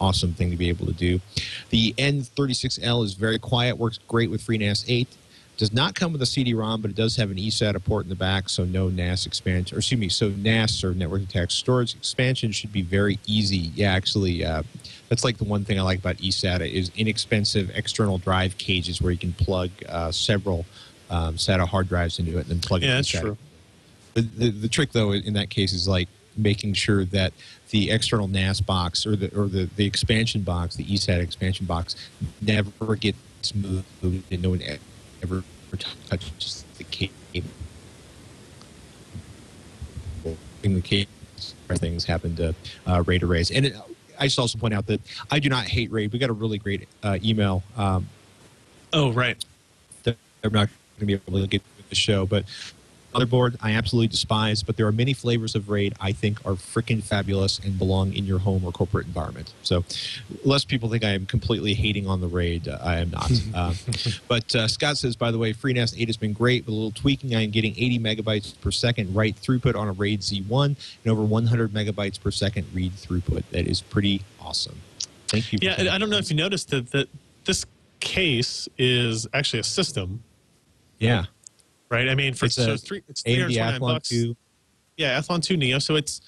awesome thing to be able to do. The N36L is very quiet, works great with FreeNAS 8. Does not come with a CD-ROM, but it does have an eSATA port in the back, so no NAS expansion. Or excuse me, so NAS or network attached storage expansion should be very easy. Yeah, actually, uh, that's like the one thing I like about eSATA is inexpensive external drive cages where you can plug uh, several um, SATA hard drives into it and then plug it. Yeah, that's true. The, the, the trick though in that case is like making sure that the external NAS box or the or the, the expansion box, the eSATA expansion box, never gets moved and no one ever touches the cable. In the case where things happen to uh, RAID arrays, and it, I should also point out that I do not hate RAID. We got a really great uh, email um, Oh, right. that I'm not going to be able to get the show. But motherboard, I absolutely despise. But there are many flavors of RAID I think are freaking fabulous and belong in your home or corporate environment. So, lest people think I am completely hating on the RAID, uh, I am not. uh, but uh, Scott says, by the way, FreeNAS 8 has been great. With a little tweaking, I am getting 80 megabytes per second write throughput on a RAID Z1 and over 100 megabytes per second read throughput. That is pretty awesome. Thank you. Yeah, I don't know if you noticed that, that this case is actually a system, Yeah. Right? I mean, for It's so a it's three, it's AMD 329 bucks. 2. Yeah, Athlon 2 Neo. So it's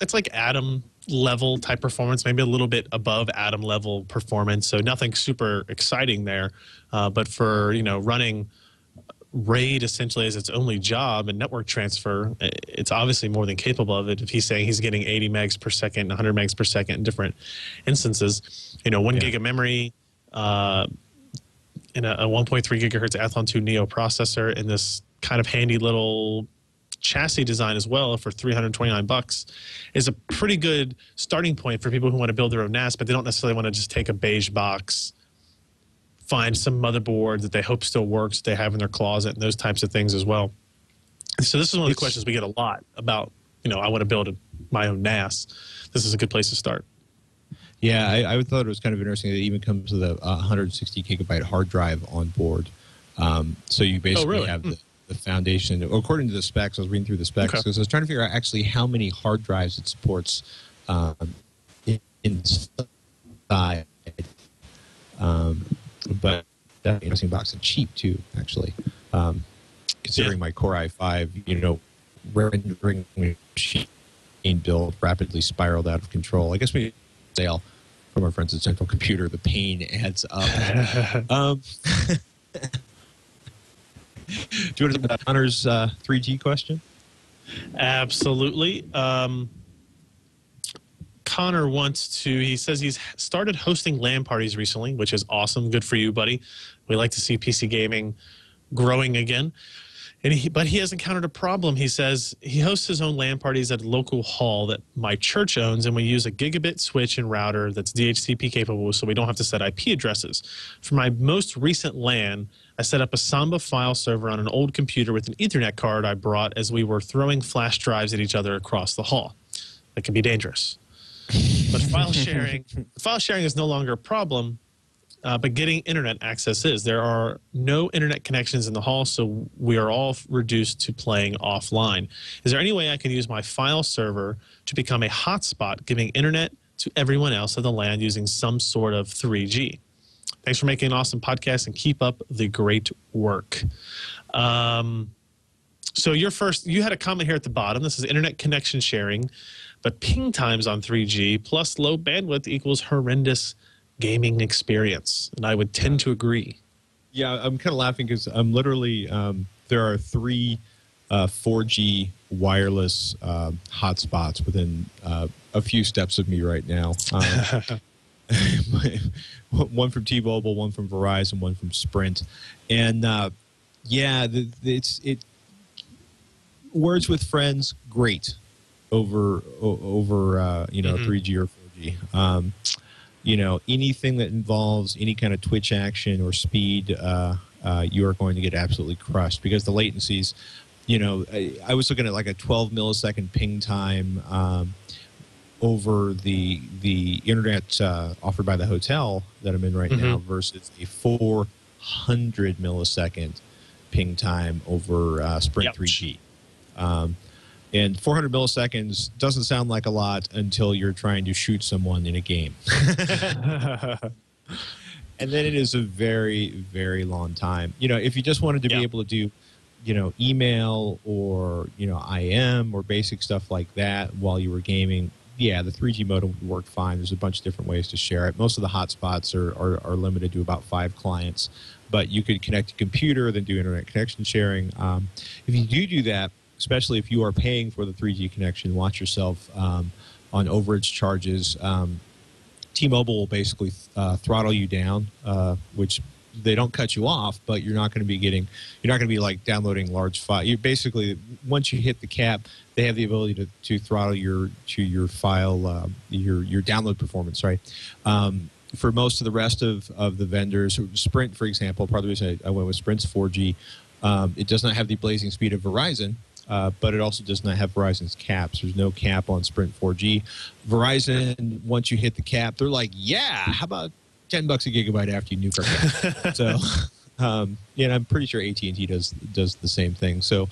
it's like Atom level type performance, maybe a little bit above Atom level performance. So nothing super exciting there. Uh, but for you know running RAID essentially as its only job and network transfer, it's obviously more than capable of it. If he's saying he's getting 80 megs per second, 100 megs per second in different instances, you know, one Yeah. gig of memory. Uh, in a, a 1.3 gigahertz Athlon 2 Neo processor in this kind of handy little chassis design as well for 329 bucks is a pretty good starting point for people who want to build their own NAS, but they don't necessarily want to just take a beige box, find some motherboard that they hope still works, that they have in their closet, and those types of things as well. So this is one of the questions we get a lot about. You know, I want to build a, my own NAS. This is a good place to start. Yeah, I, I thought it was kind of interesting that it even comes with a, uh 160 gigabyte hard drive on board. Um, so you basically really? have the, the foundation. According to the specs, I was reading through the specs Okay. because I was trying to figure out actually how many hard drives it supports um, inside. Um, but that's an interesting box and cheap too, actually. Um, considering Yeah. my Core i5, you know, rendering machine build rapidly spiraled out of control. I guess we sale from our friends at Central Computer. The pain adds up. um, do you want to talk about Hunter's uh, 3G question? Absolutely. Um, Connor wants to, he says he's started hosting LAN parties recently, which is awesome. Good for you, buddy. We like to see PC gaming growing again. And he, but he has encountered a problem. He says he hosts his own LAN parties at a local hall that my church owns, and we use a gigabit switch and router that's DHCP capable, so we don't have to set IP addresses. For my most recent LAN, I set up a Samba file server on an old computer with an Ethernet card I brought as we were throwing flash drives at each other across the hall. That can be dangerous. But file sharing, file sharing is no longer a problem uh, but getting internet access is. There are no internet connections in the hall, so we are all reduced to playing offline. Is there any way I can use my file server to become a hotspot, giving internet to everyone else in the land using some sort of 3G. Thanks for making an awesome podcast and keep up the great work. Um, so your first, you had a comment here at the bottom. This is internet connection sharing, but ping times on 3G plus low bandwidth equals horrendous gaming experience, and I would tend to agree. Yeah, I'm kind of laughing because I'm literally um, there are three uh, 4G wireless uh, hotspots within uh, a few steps of me right now. Um, one from T-Mobile, one from Verizon, one from Sprint, and uh, yeah, the, the, it's it. Words with friends, great over over uh, you know Mhm. 3G or 4G. Um, you know anything that involves any kind of twitch action or speed uh, uh, you are going to get absolutely crushed because the latencies you know I, I was looking at like a 12 millisecond ping time um, over the the internet uh, offered by the hotel that i'm in right now versus a 400 millisecond ping time over uh, sprint Ouch. 3g um, and 400 milliseconds doesn't sound like a lot until you're trying to shoot someone in a game. And then it is a very very long time. You know if you just wanted to Yeah. be able to do you know email or you know im or basic stuff like that while you were gaming yeah the 3g modem would work fine. There's a bunch of different ways to share it. Most of the hotspots are, are, are limited to about five clients but you could connect a computer then do internet connection sharing. Um, if you do do that especially if you are paying for the 3g connection watch yourself um, on overage charges um, T-Mobile will basically uh, throttle you down, uh, which they don't cut you off, but you're not going to be getting, you're not going to be like downloading large files. You basically once you hit the cap, they have the ability to, to throttle your to your file uh, your your download performance, right? Um, for most of the rest of, of the vendors, Sprint, for example, part of the reason I, I went with Sprint's 4G, um, it does not have the blazing speed of Verizon, uh, but it also does not have Verizon's caps. There's no cap on Sprint 4G. Verizon, once you hit the cap, they're like, yeah, how about 10 bucks a gigabyte after you nuke our cap? so, um, yeah, and I'm pretty sure AT&T does does the same thing. So,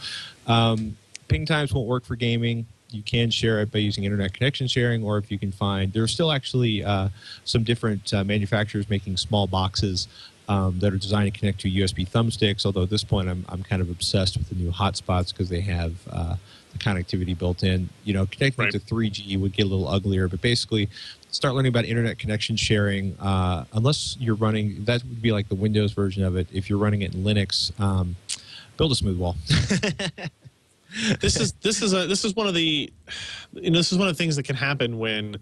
um, ping times won't work for gaming. You can share it by using internet connection sharing, or if you can find, there are still actually uh, some different uh, manufacturers making small boxes um, that are designed to connect to USB thumbsticks. Although at this point, I'm, I'm kind of obsessed with the new hotspots because they have uh, the connectivity built in. You know, connecting Right. to 3G would get a little uglier, but basically, start learning about internet connection sharing. Uh, unless you're running, that would be like the Windows version of it. If you're running it in Linux, um, build a Smoothwall. this is this is a this is one of the you know this is one of the things that can happen when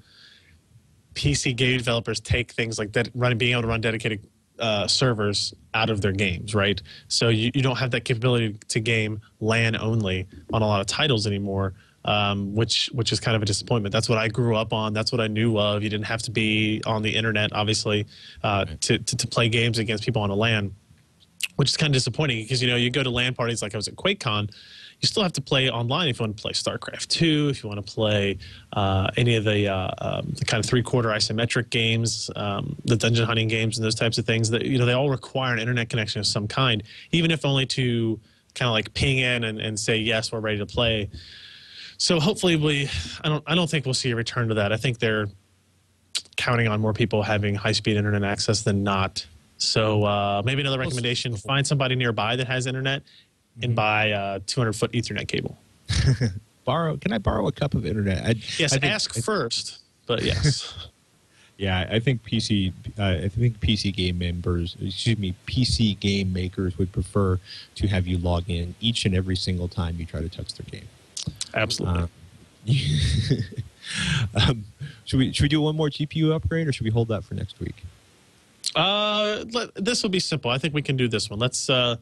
PC game developers take things like that running being able to run dedicated uh, servers out of their games, right? So you, you don't have that capability to game LAN only on a lot of titles anymore, um, which which is kind of a disappointment. That's what I grew up on. That's what I knew of. You didn't have to be on the internet, obviously, uh, to, to to play games against people on a LAN which is kind of disappointing because you know you go to LAN parties like I was at QuakeCon, you still have to play online if you want to play StarCraft two, if you want to play uh, any of the uh, um, the kind of three quarter isometric games, um, the dungeon hunting games, and those types of things. That you know they all require an internet connection of some kind, even if only to kind of like ping in and, and say yes, we're ready to play. So hopefully we, I don't I don't think we'll see a return to that. I think they're counting on more people having high speed internet access than not. So uh, maybe another recommendation: find somebody nearby that has internet and buy a 200 foot Ethernet cable. borrow? Can I borrow a cup of internet? I, Yes, I think- ask first, but yes. Yeah, I think PC. Uh, I think PC game members, excuse me, PC game makers would prefer to have you log in each and every single time you try to touch their game. Absolutely. Uh, um, should we should we do one more GPU upgrade, or should we hold that for next week? Uh, let, this will be simple. I think we can do this one. Let's. Uh,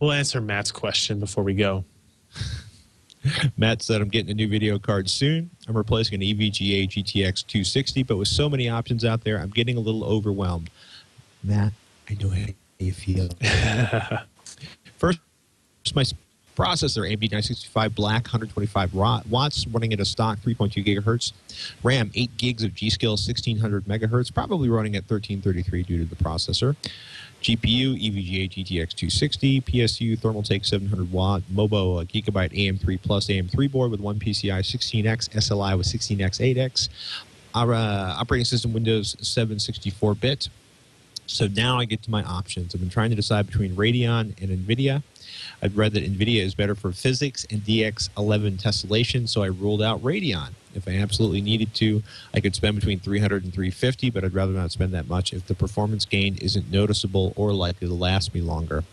we'll answer Matt's question before we go. Matt said, I'm getting a new video card soon. I'm replacing an E EVGA GTX 260, but with so many options out there, I'm getting a little overwhelmed. Matt, I know how you feel. First, my processor, AMD 965 Black, 125 wa- watts, running at a stock 3.2 gigahertz. RAM, 8 gigs of G.Skill, 1600 megahertz, probably running at 1333 due to the processor. GPU, EVGA GTX 260, PSU, Thermaltake 700 watt, Mobo, Gigabyte AM3 Plus AM3 board with one PCI 16X, SLI with 16X 8X, our uh, operating system Windows 7 64 bit. So now I get to my options. I've been trying to decide between Radeon and NVIDIA. I've read that NVIDIA is better for physics and DX11 tessellation, so I ruled out Radeon. If I absolutely needed to, I could spend between 300 and 350, but I'd rather not spend that much if the performance gain isn't noticeable or likely to last me longer.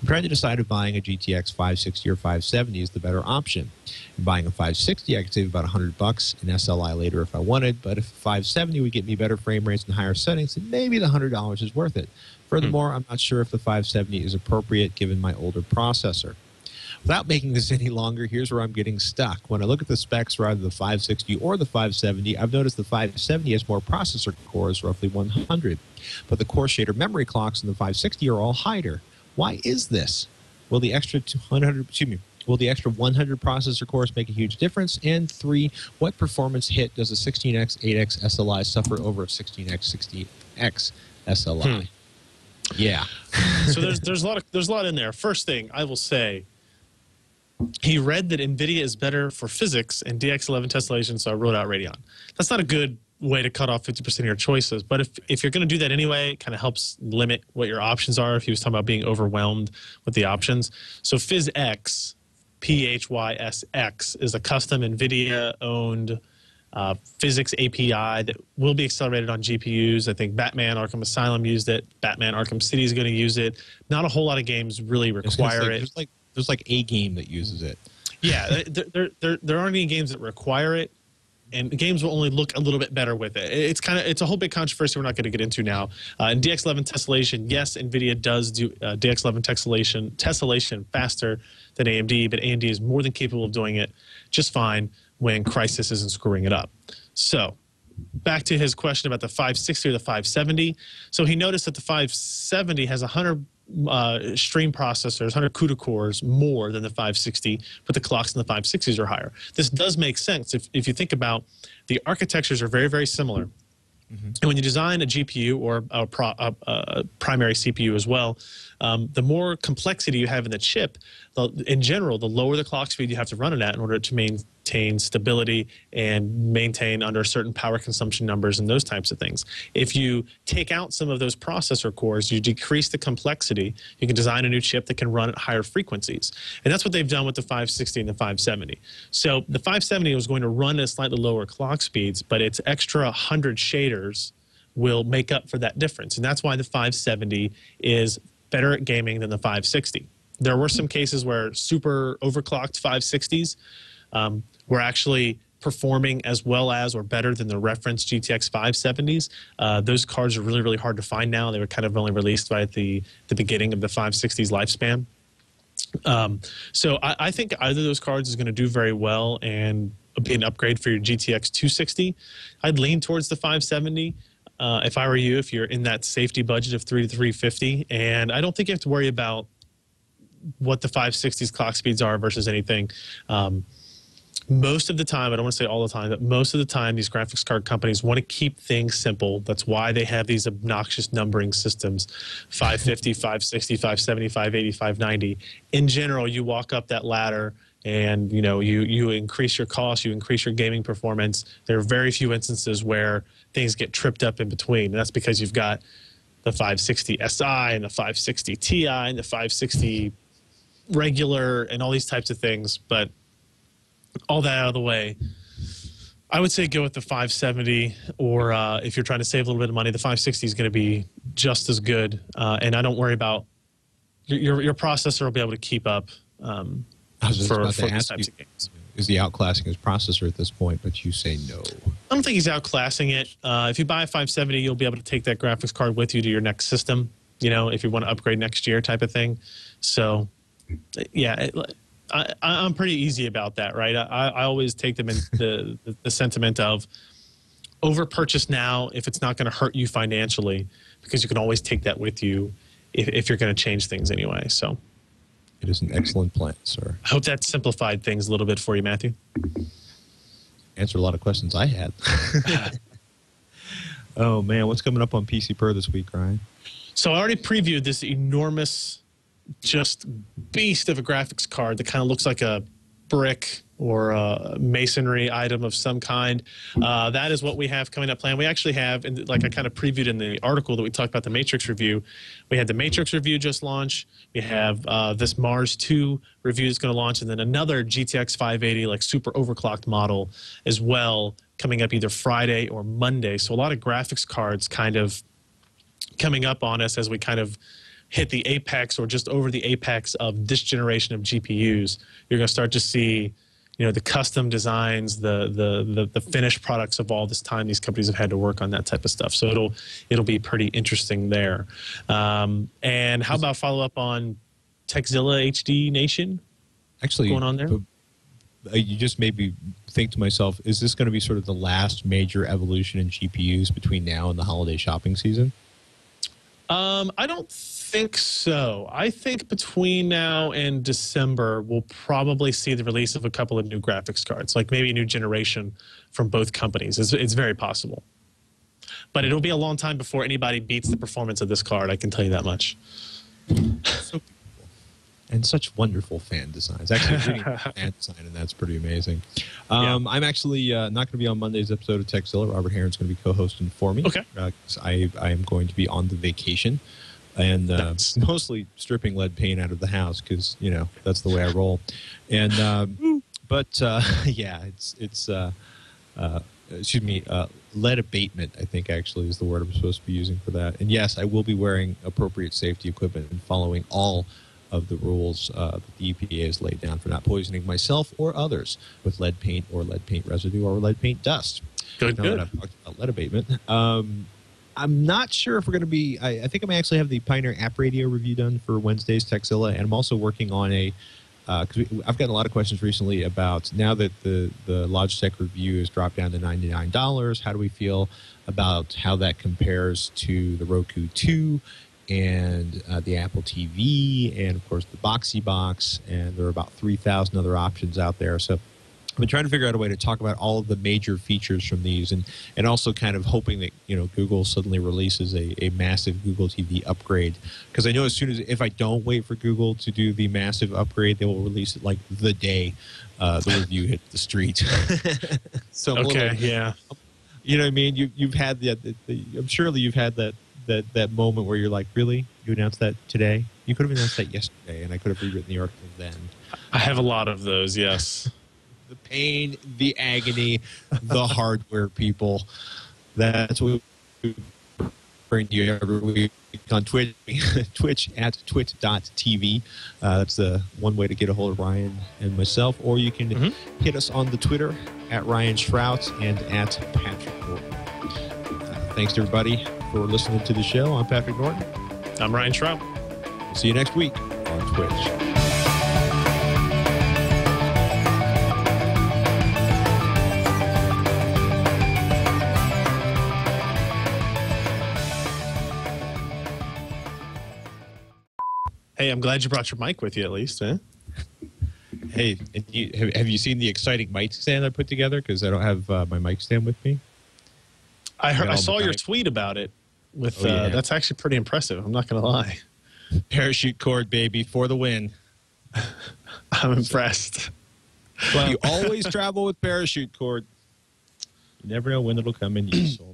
I'm trying to decide if buying a GTX 560 or 570 is the better option. In buying a 560, I could save about 100 bucks in SLI later if I wanted, but if 570 would get me better frame rates and higher settings, then maybe the $100 is worth it. Furthermore, hmm. I'm not sure if the 570 is appropriate given my older processor. Without making this any longer, here's where I'm getting stuck. When I look at the specs for either the 560 or the 570, I've noticed the 570 has more processor cores, roughly 100, but the core shader memory clocks in the 560 are all higher. Why is this? Will the extra 200, excuse me, will the extra 100 processor cores make a huge difference? And three, what performance hit does a 16x 8x SLI suffer over a 16x 60x SLI? Yeah. so there's there's a lot of there's a lot in there. First thing I will say, he read that NVIDIA is better for physics and DX11 tessellation, so I wrote out Radeon. That's not a good way to cut off 50% of your choices. But if, if you're going to do that anyway, it kind of helps limit what your options are if he was talking about being overwhelmed with the options. So PhysX, P-H-Y-S-X, is a custom NVIDIA owned uh, physics API that will be accelerated on GPUs. I think Batman Arkham Asylum used it. Batman Arkham City is going to use it. Not a whole lot of games really require say, it. There's like there's like a game that uses it. Yeah, there, there, there, there aren't any games that require it, and games will only look a little bit better with it. It's kind of it's a whole big controversy we're not going to get into now. Uh, in DX11 tessellation, yes, NVIDIA does do uh, DX11 tessellation tessellation faster than AMD, but AMD is more than capable of doing it just fine when Crysis isn't screwing it up. So back to his question about the 560 or the 570. So he noticed that the 570 has 100 uh, stream processors, 100 CUDA cores more than the 560, but the clocks in the 560s are higher. This does make sense if, if you think about the architectures are very, very similar. Mm-hmm. And when you design a GPU or a, pro, a, a primary CPU as well, um, the more complexity you have in the chip, the, in general, the lower the clock speed you have to run it at in order to maintain stability and maintain under certain power consumption numbers and those types of things. If you take out some of those processor cores, you decrease the complexity, you can design a new chip that can run at higher frequencies. And that's what they've done with the 560 and the 570. So the 570 was going to run at slightly lower clock speeds, but its extra 100 shaders will make up for that difference. And that's why the 570 is better at gaming than the 560. There were some cases where super overclocked 560s um, were actually performing as well as or better than the reference GTX 570s. Uh, those cards are really, really hard to find now. They were kind of only released by the, the beginning of the 560s lifespan. Um, so I, I, think either of those cards is going to do very well and be an upgrade for your GTX 260. I'd lean towards the 570 uh, if I were you, if you're in that safety budget of three to 350. And I don't think you have to worry about what the 560s clock speeds are versus anything. Um, most of the time, I don't want to say all the time, but most of the time, these graphics card companies want to keep things simple. That's why they have these obnoxious numbering systems 550, 560, 570, 580, 590. In general, you walk up that ladder and you know you you increase your cost you increase your gaming performance there are very few instances where things get tripped up in between. And that's because you've got the 560 si and the 560 ti and the 560 regular and all these types of things. But all that out of the way i would say go with the 570 or uh, if you're trying to save a little bit of money the 560 is going to be just as good. Uh, and i don't worry about your, your processor will be able to keep up um, for, for these types you, of games. Is he outclassing his processor at this point? But you say no. I don't think he's outclassing it. Uh, if you buy a 570, you'll be able to take that graphics card with you to your next system. You know, if you want to upgrade next year, type of thing. So, yeah, it, I, I'm pretty easy about that, right? I, I always take them in the, the, the sentiment of over purchase now if it's not going to hurt you financially, because you can always take that with you if, if you're going to change things anyway. So. It is an excellent plan, sir. I hope that simplified things a little bit for you, Matthew. Answered a lot of questions I had. oh man, what's coming up on PC Per this week, Ryan? So I already previewed this enormous, just beast of a graphics card that kind of looks like a brick or a masonry item of some kind. Uh, that is what we have coming up planned. We actually have, like I kind of previewed in the article that we talked about the Matrix review, we had the Matrix review just launch. We have uh, this Mars 2 review is going to launch, and then another GTX 580, like super overclocked model as well, coming up either Friday or Monday. So a lot of graphics cards kind of coming up on us as we kind of hit the apex or just over the apex of this generation of GPUs. You're going to start to see, you know, the custom designs, the, the the the finished products of all this time these companies have had to work on that type of stuff. So it'll it'll be pretty interesting there. Um, and how about follow up on Tekzilla HD Nation? Actually, going on there? uh, You just made me think to myself: Is this going to be sort of the last major evolution in GPUs between now and the holiday shopping season? Um, I don't think so. I think between now and December, we'll probably see the release of a couple of new graphics cards, like maybe a new generation from both companies. It's, it's very possible. But it'll be a long time before anybody beats the performance of this card, I can tell you that much. so. And such wonderful fan designs. Actually, fan design, and that's pretty amazing. Um, I'm actually uh, not going to be on Monday's episode of Tekzilla. Robert Heron's going to be co-hosting for me. Okay. Uh, I I am going to be on the vacation, and uh, Nice. mostly stripping lead paint out of the house because you know that's the way I roll. And um, but uh, yeah, it's it's. Uh, uh, excuse me, uh, lead abatement, I think actually is the word I'm supposed to be using for that. And yes, I will be wearing appropriate safety equipment and following all of the rules uh, that the EPA has laid down for not poisoning myself or others with lead paint or lead paint residue or lead paint dust. Good, Now good. I've talked about lead abatement, um, I'm not sure if we're going to be. I, I think I may actually have the Pioneer AppRadio review done for Wednesday's Tekzilla, and I'm also working on a. Because I've gotten a lot of questions recently about now that the the Logitech Revue has dropped down to ninety nine dollars. How do we feel about how that compares to the Roku two and uh, the Apple TV, and of course the Boxee Box, and there are about three thousand other options out there. So I've been trying to figure out a way to talk about all of the major features from these, and and also kind of hoping that you know Google suddenly releases a, a massive Google TV upgrade because I know as soon as if I don't wait for Google to do the massive upgrade, they will release it like the day uh, the review hit the street. so I'm Okay, little- yeah. you know what I mean? You you've had the, the, the I'm surely you've had that that that moment where you're like, really? You announced that today? You could have announced that yesterday, and I could have rewritten the article then. I have a lot of those, yes. The pain, the agony, the hardware people. That's what we bring to you every week on TWiCH, TWiCH at twit.tv. Uh, that's the one way to get a hold of Ryan and myself. Or you can Mhm. hit us on the Twitter at Ryan Shrout and at Patrick Norton. Uh, thanks to everybody for listening to the show. I'm Patrick Norton. I'm Ryan Shrout. See you next week on TWiCH. Hey, I'm glad you brought your mic with you at least, eh? Hey, you, have, have you seen the exciting mic stand I put together? Because I don't have uh, my mic stand with me. I heard, I saw your back. tweet about it. With Oh, yeah. uh, that's actually pretty impressive. I'm not gonna lie. Parachute cord, baby, for the win. I'm impressed. But you always travel with parachute cord. You never know when it'll come in useful.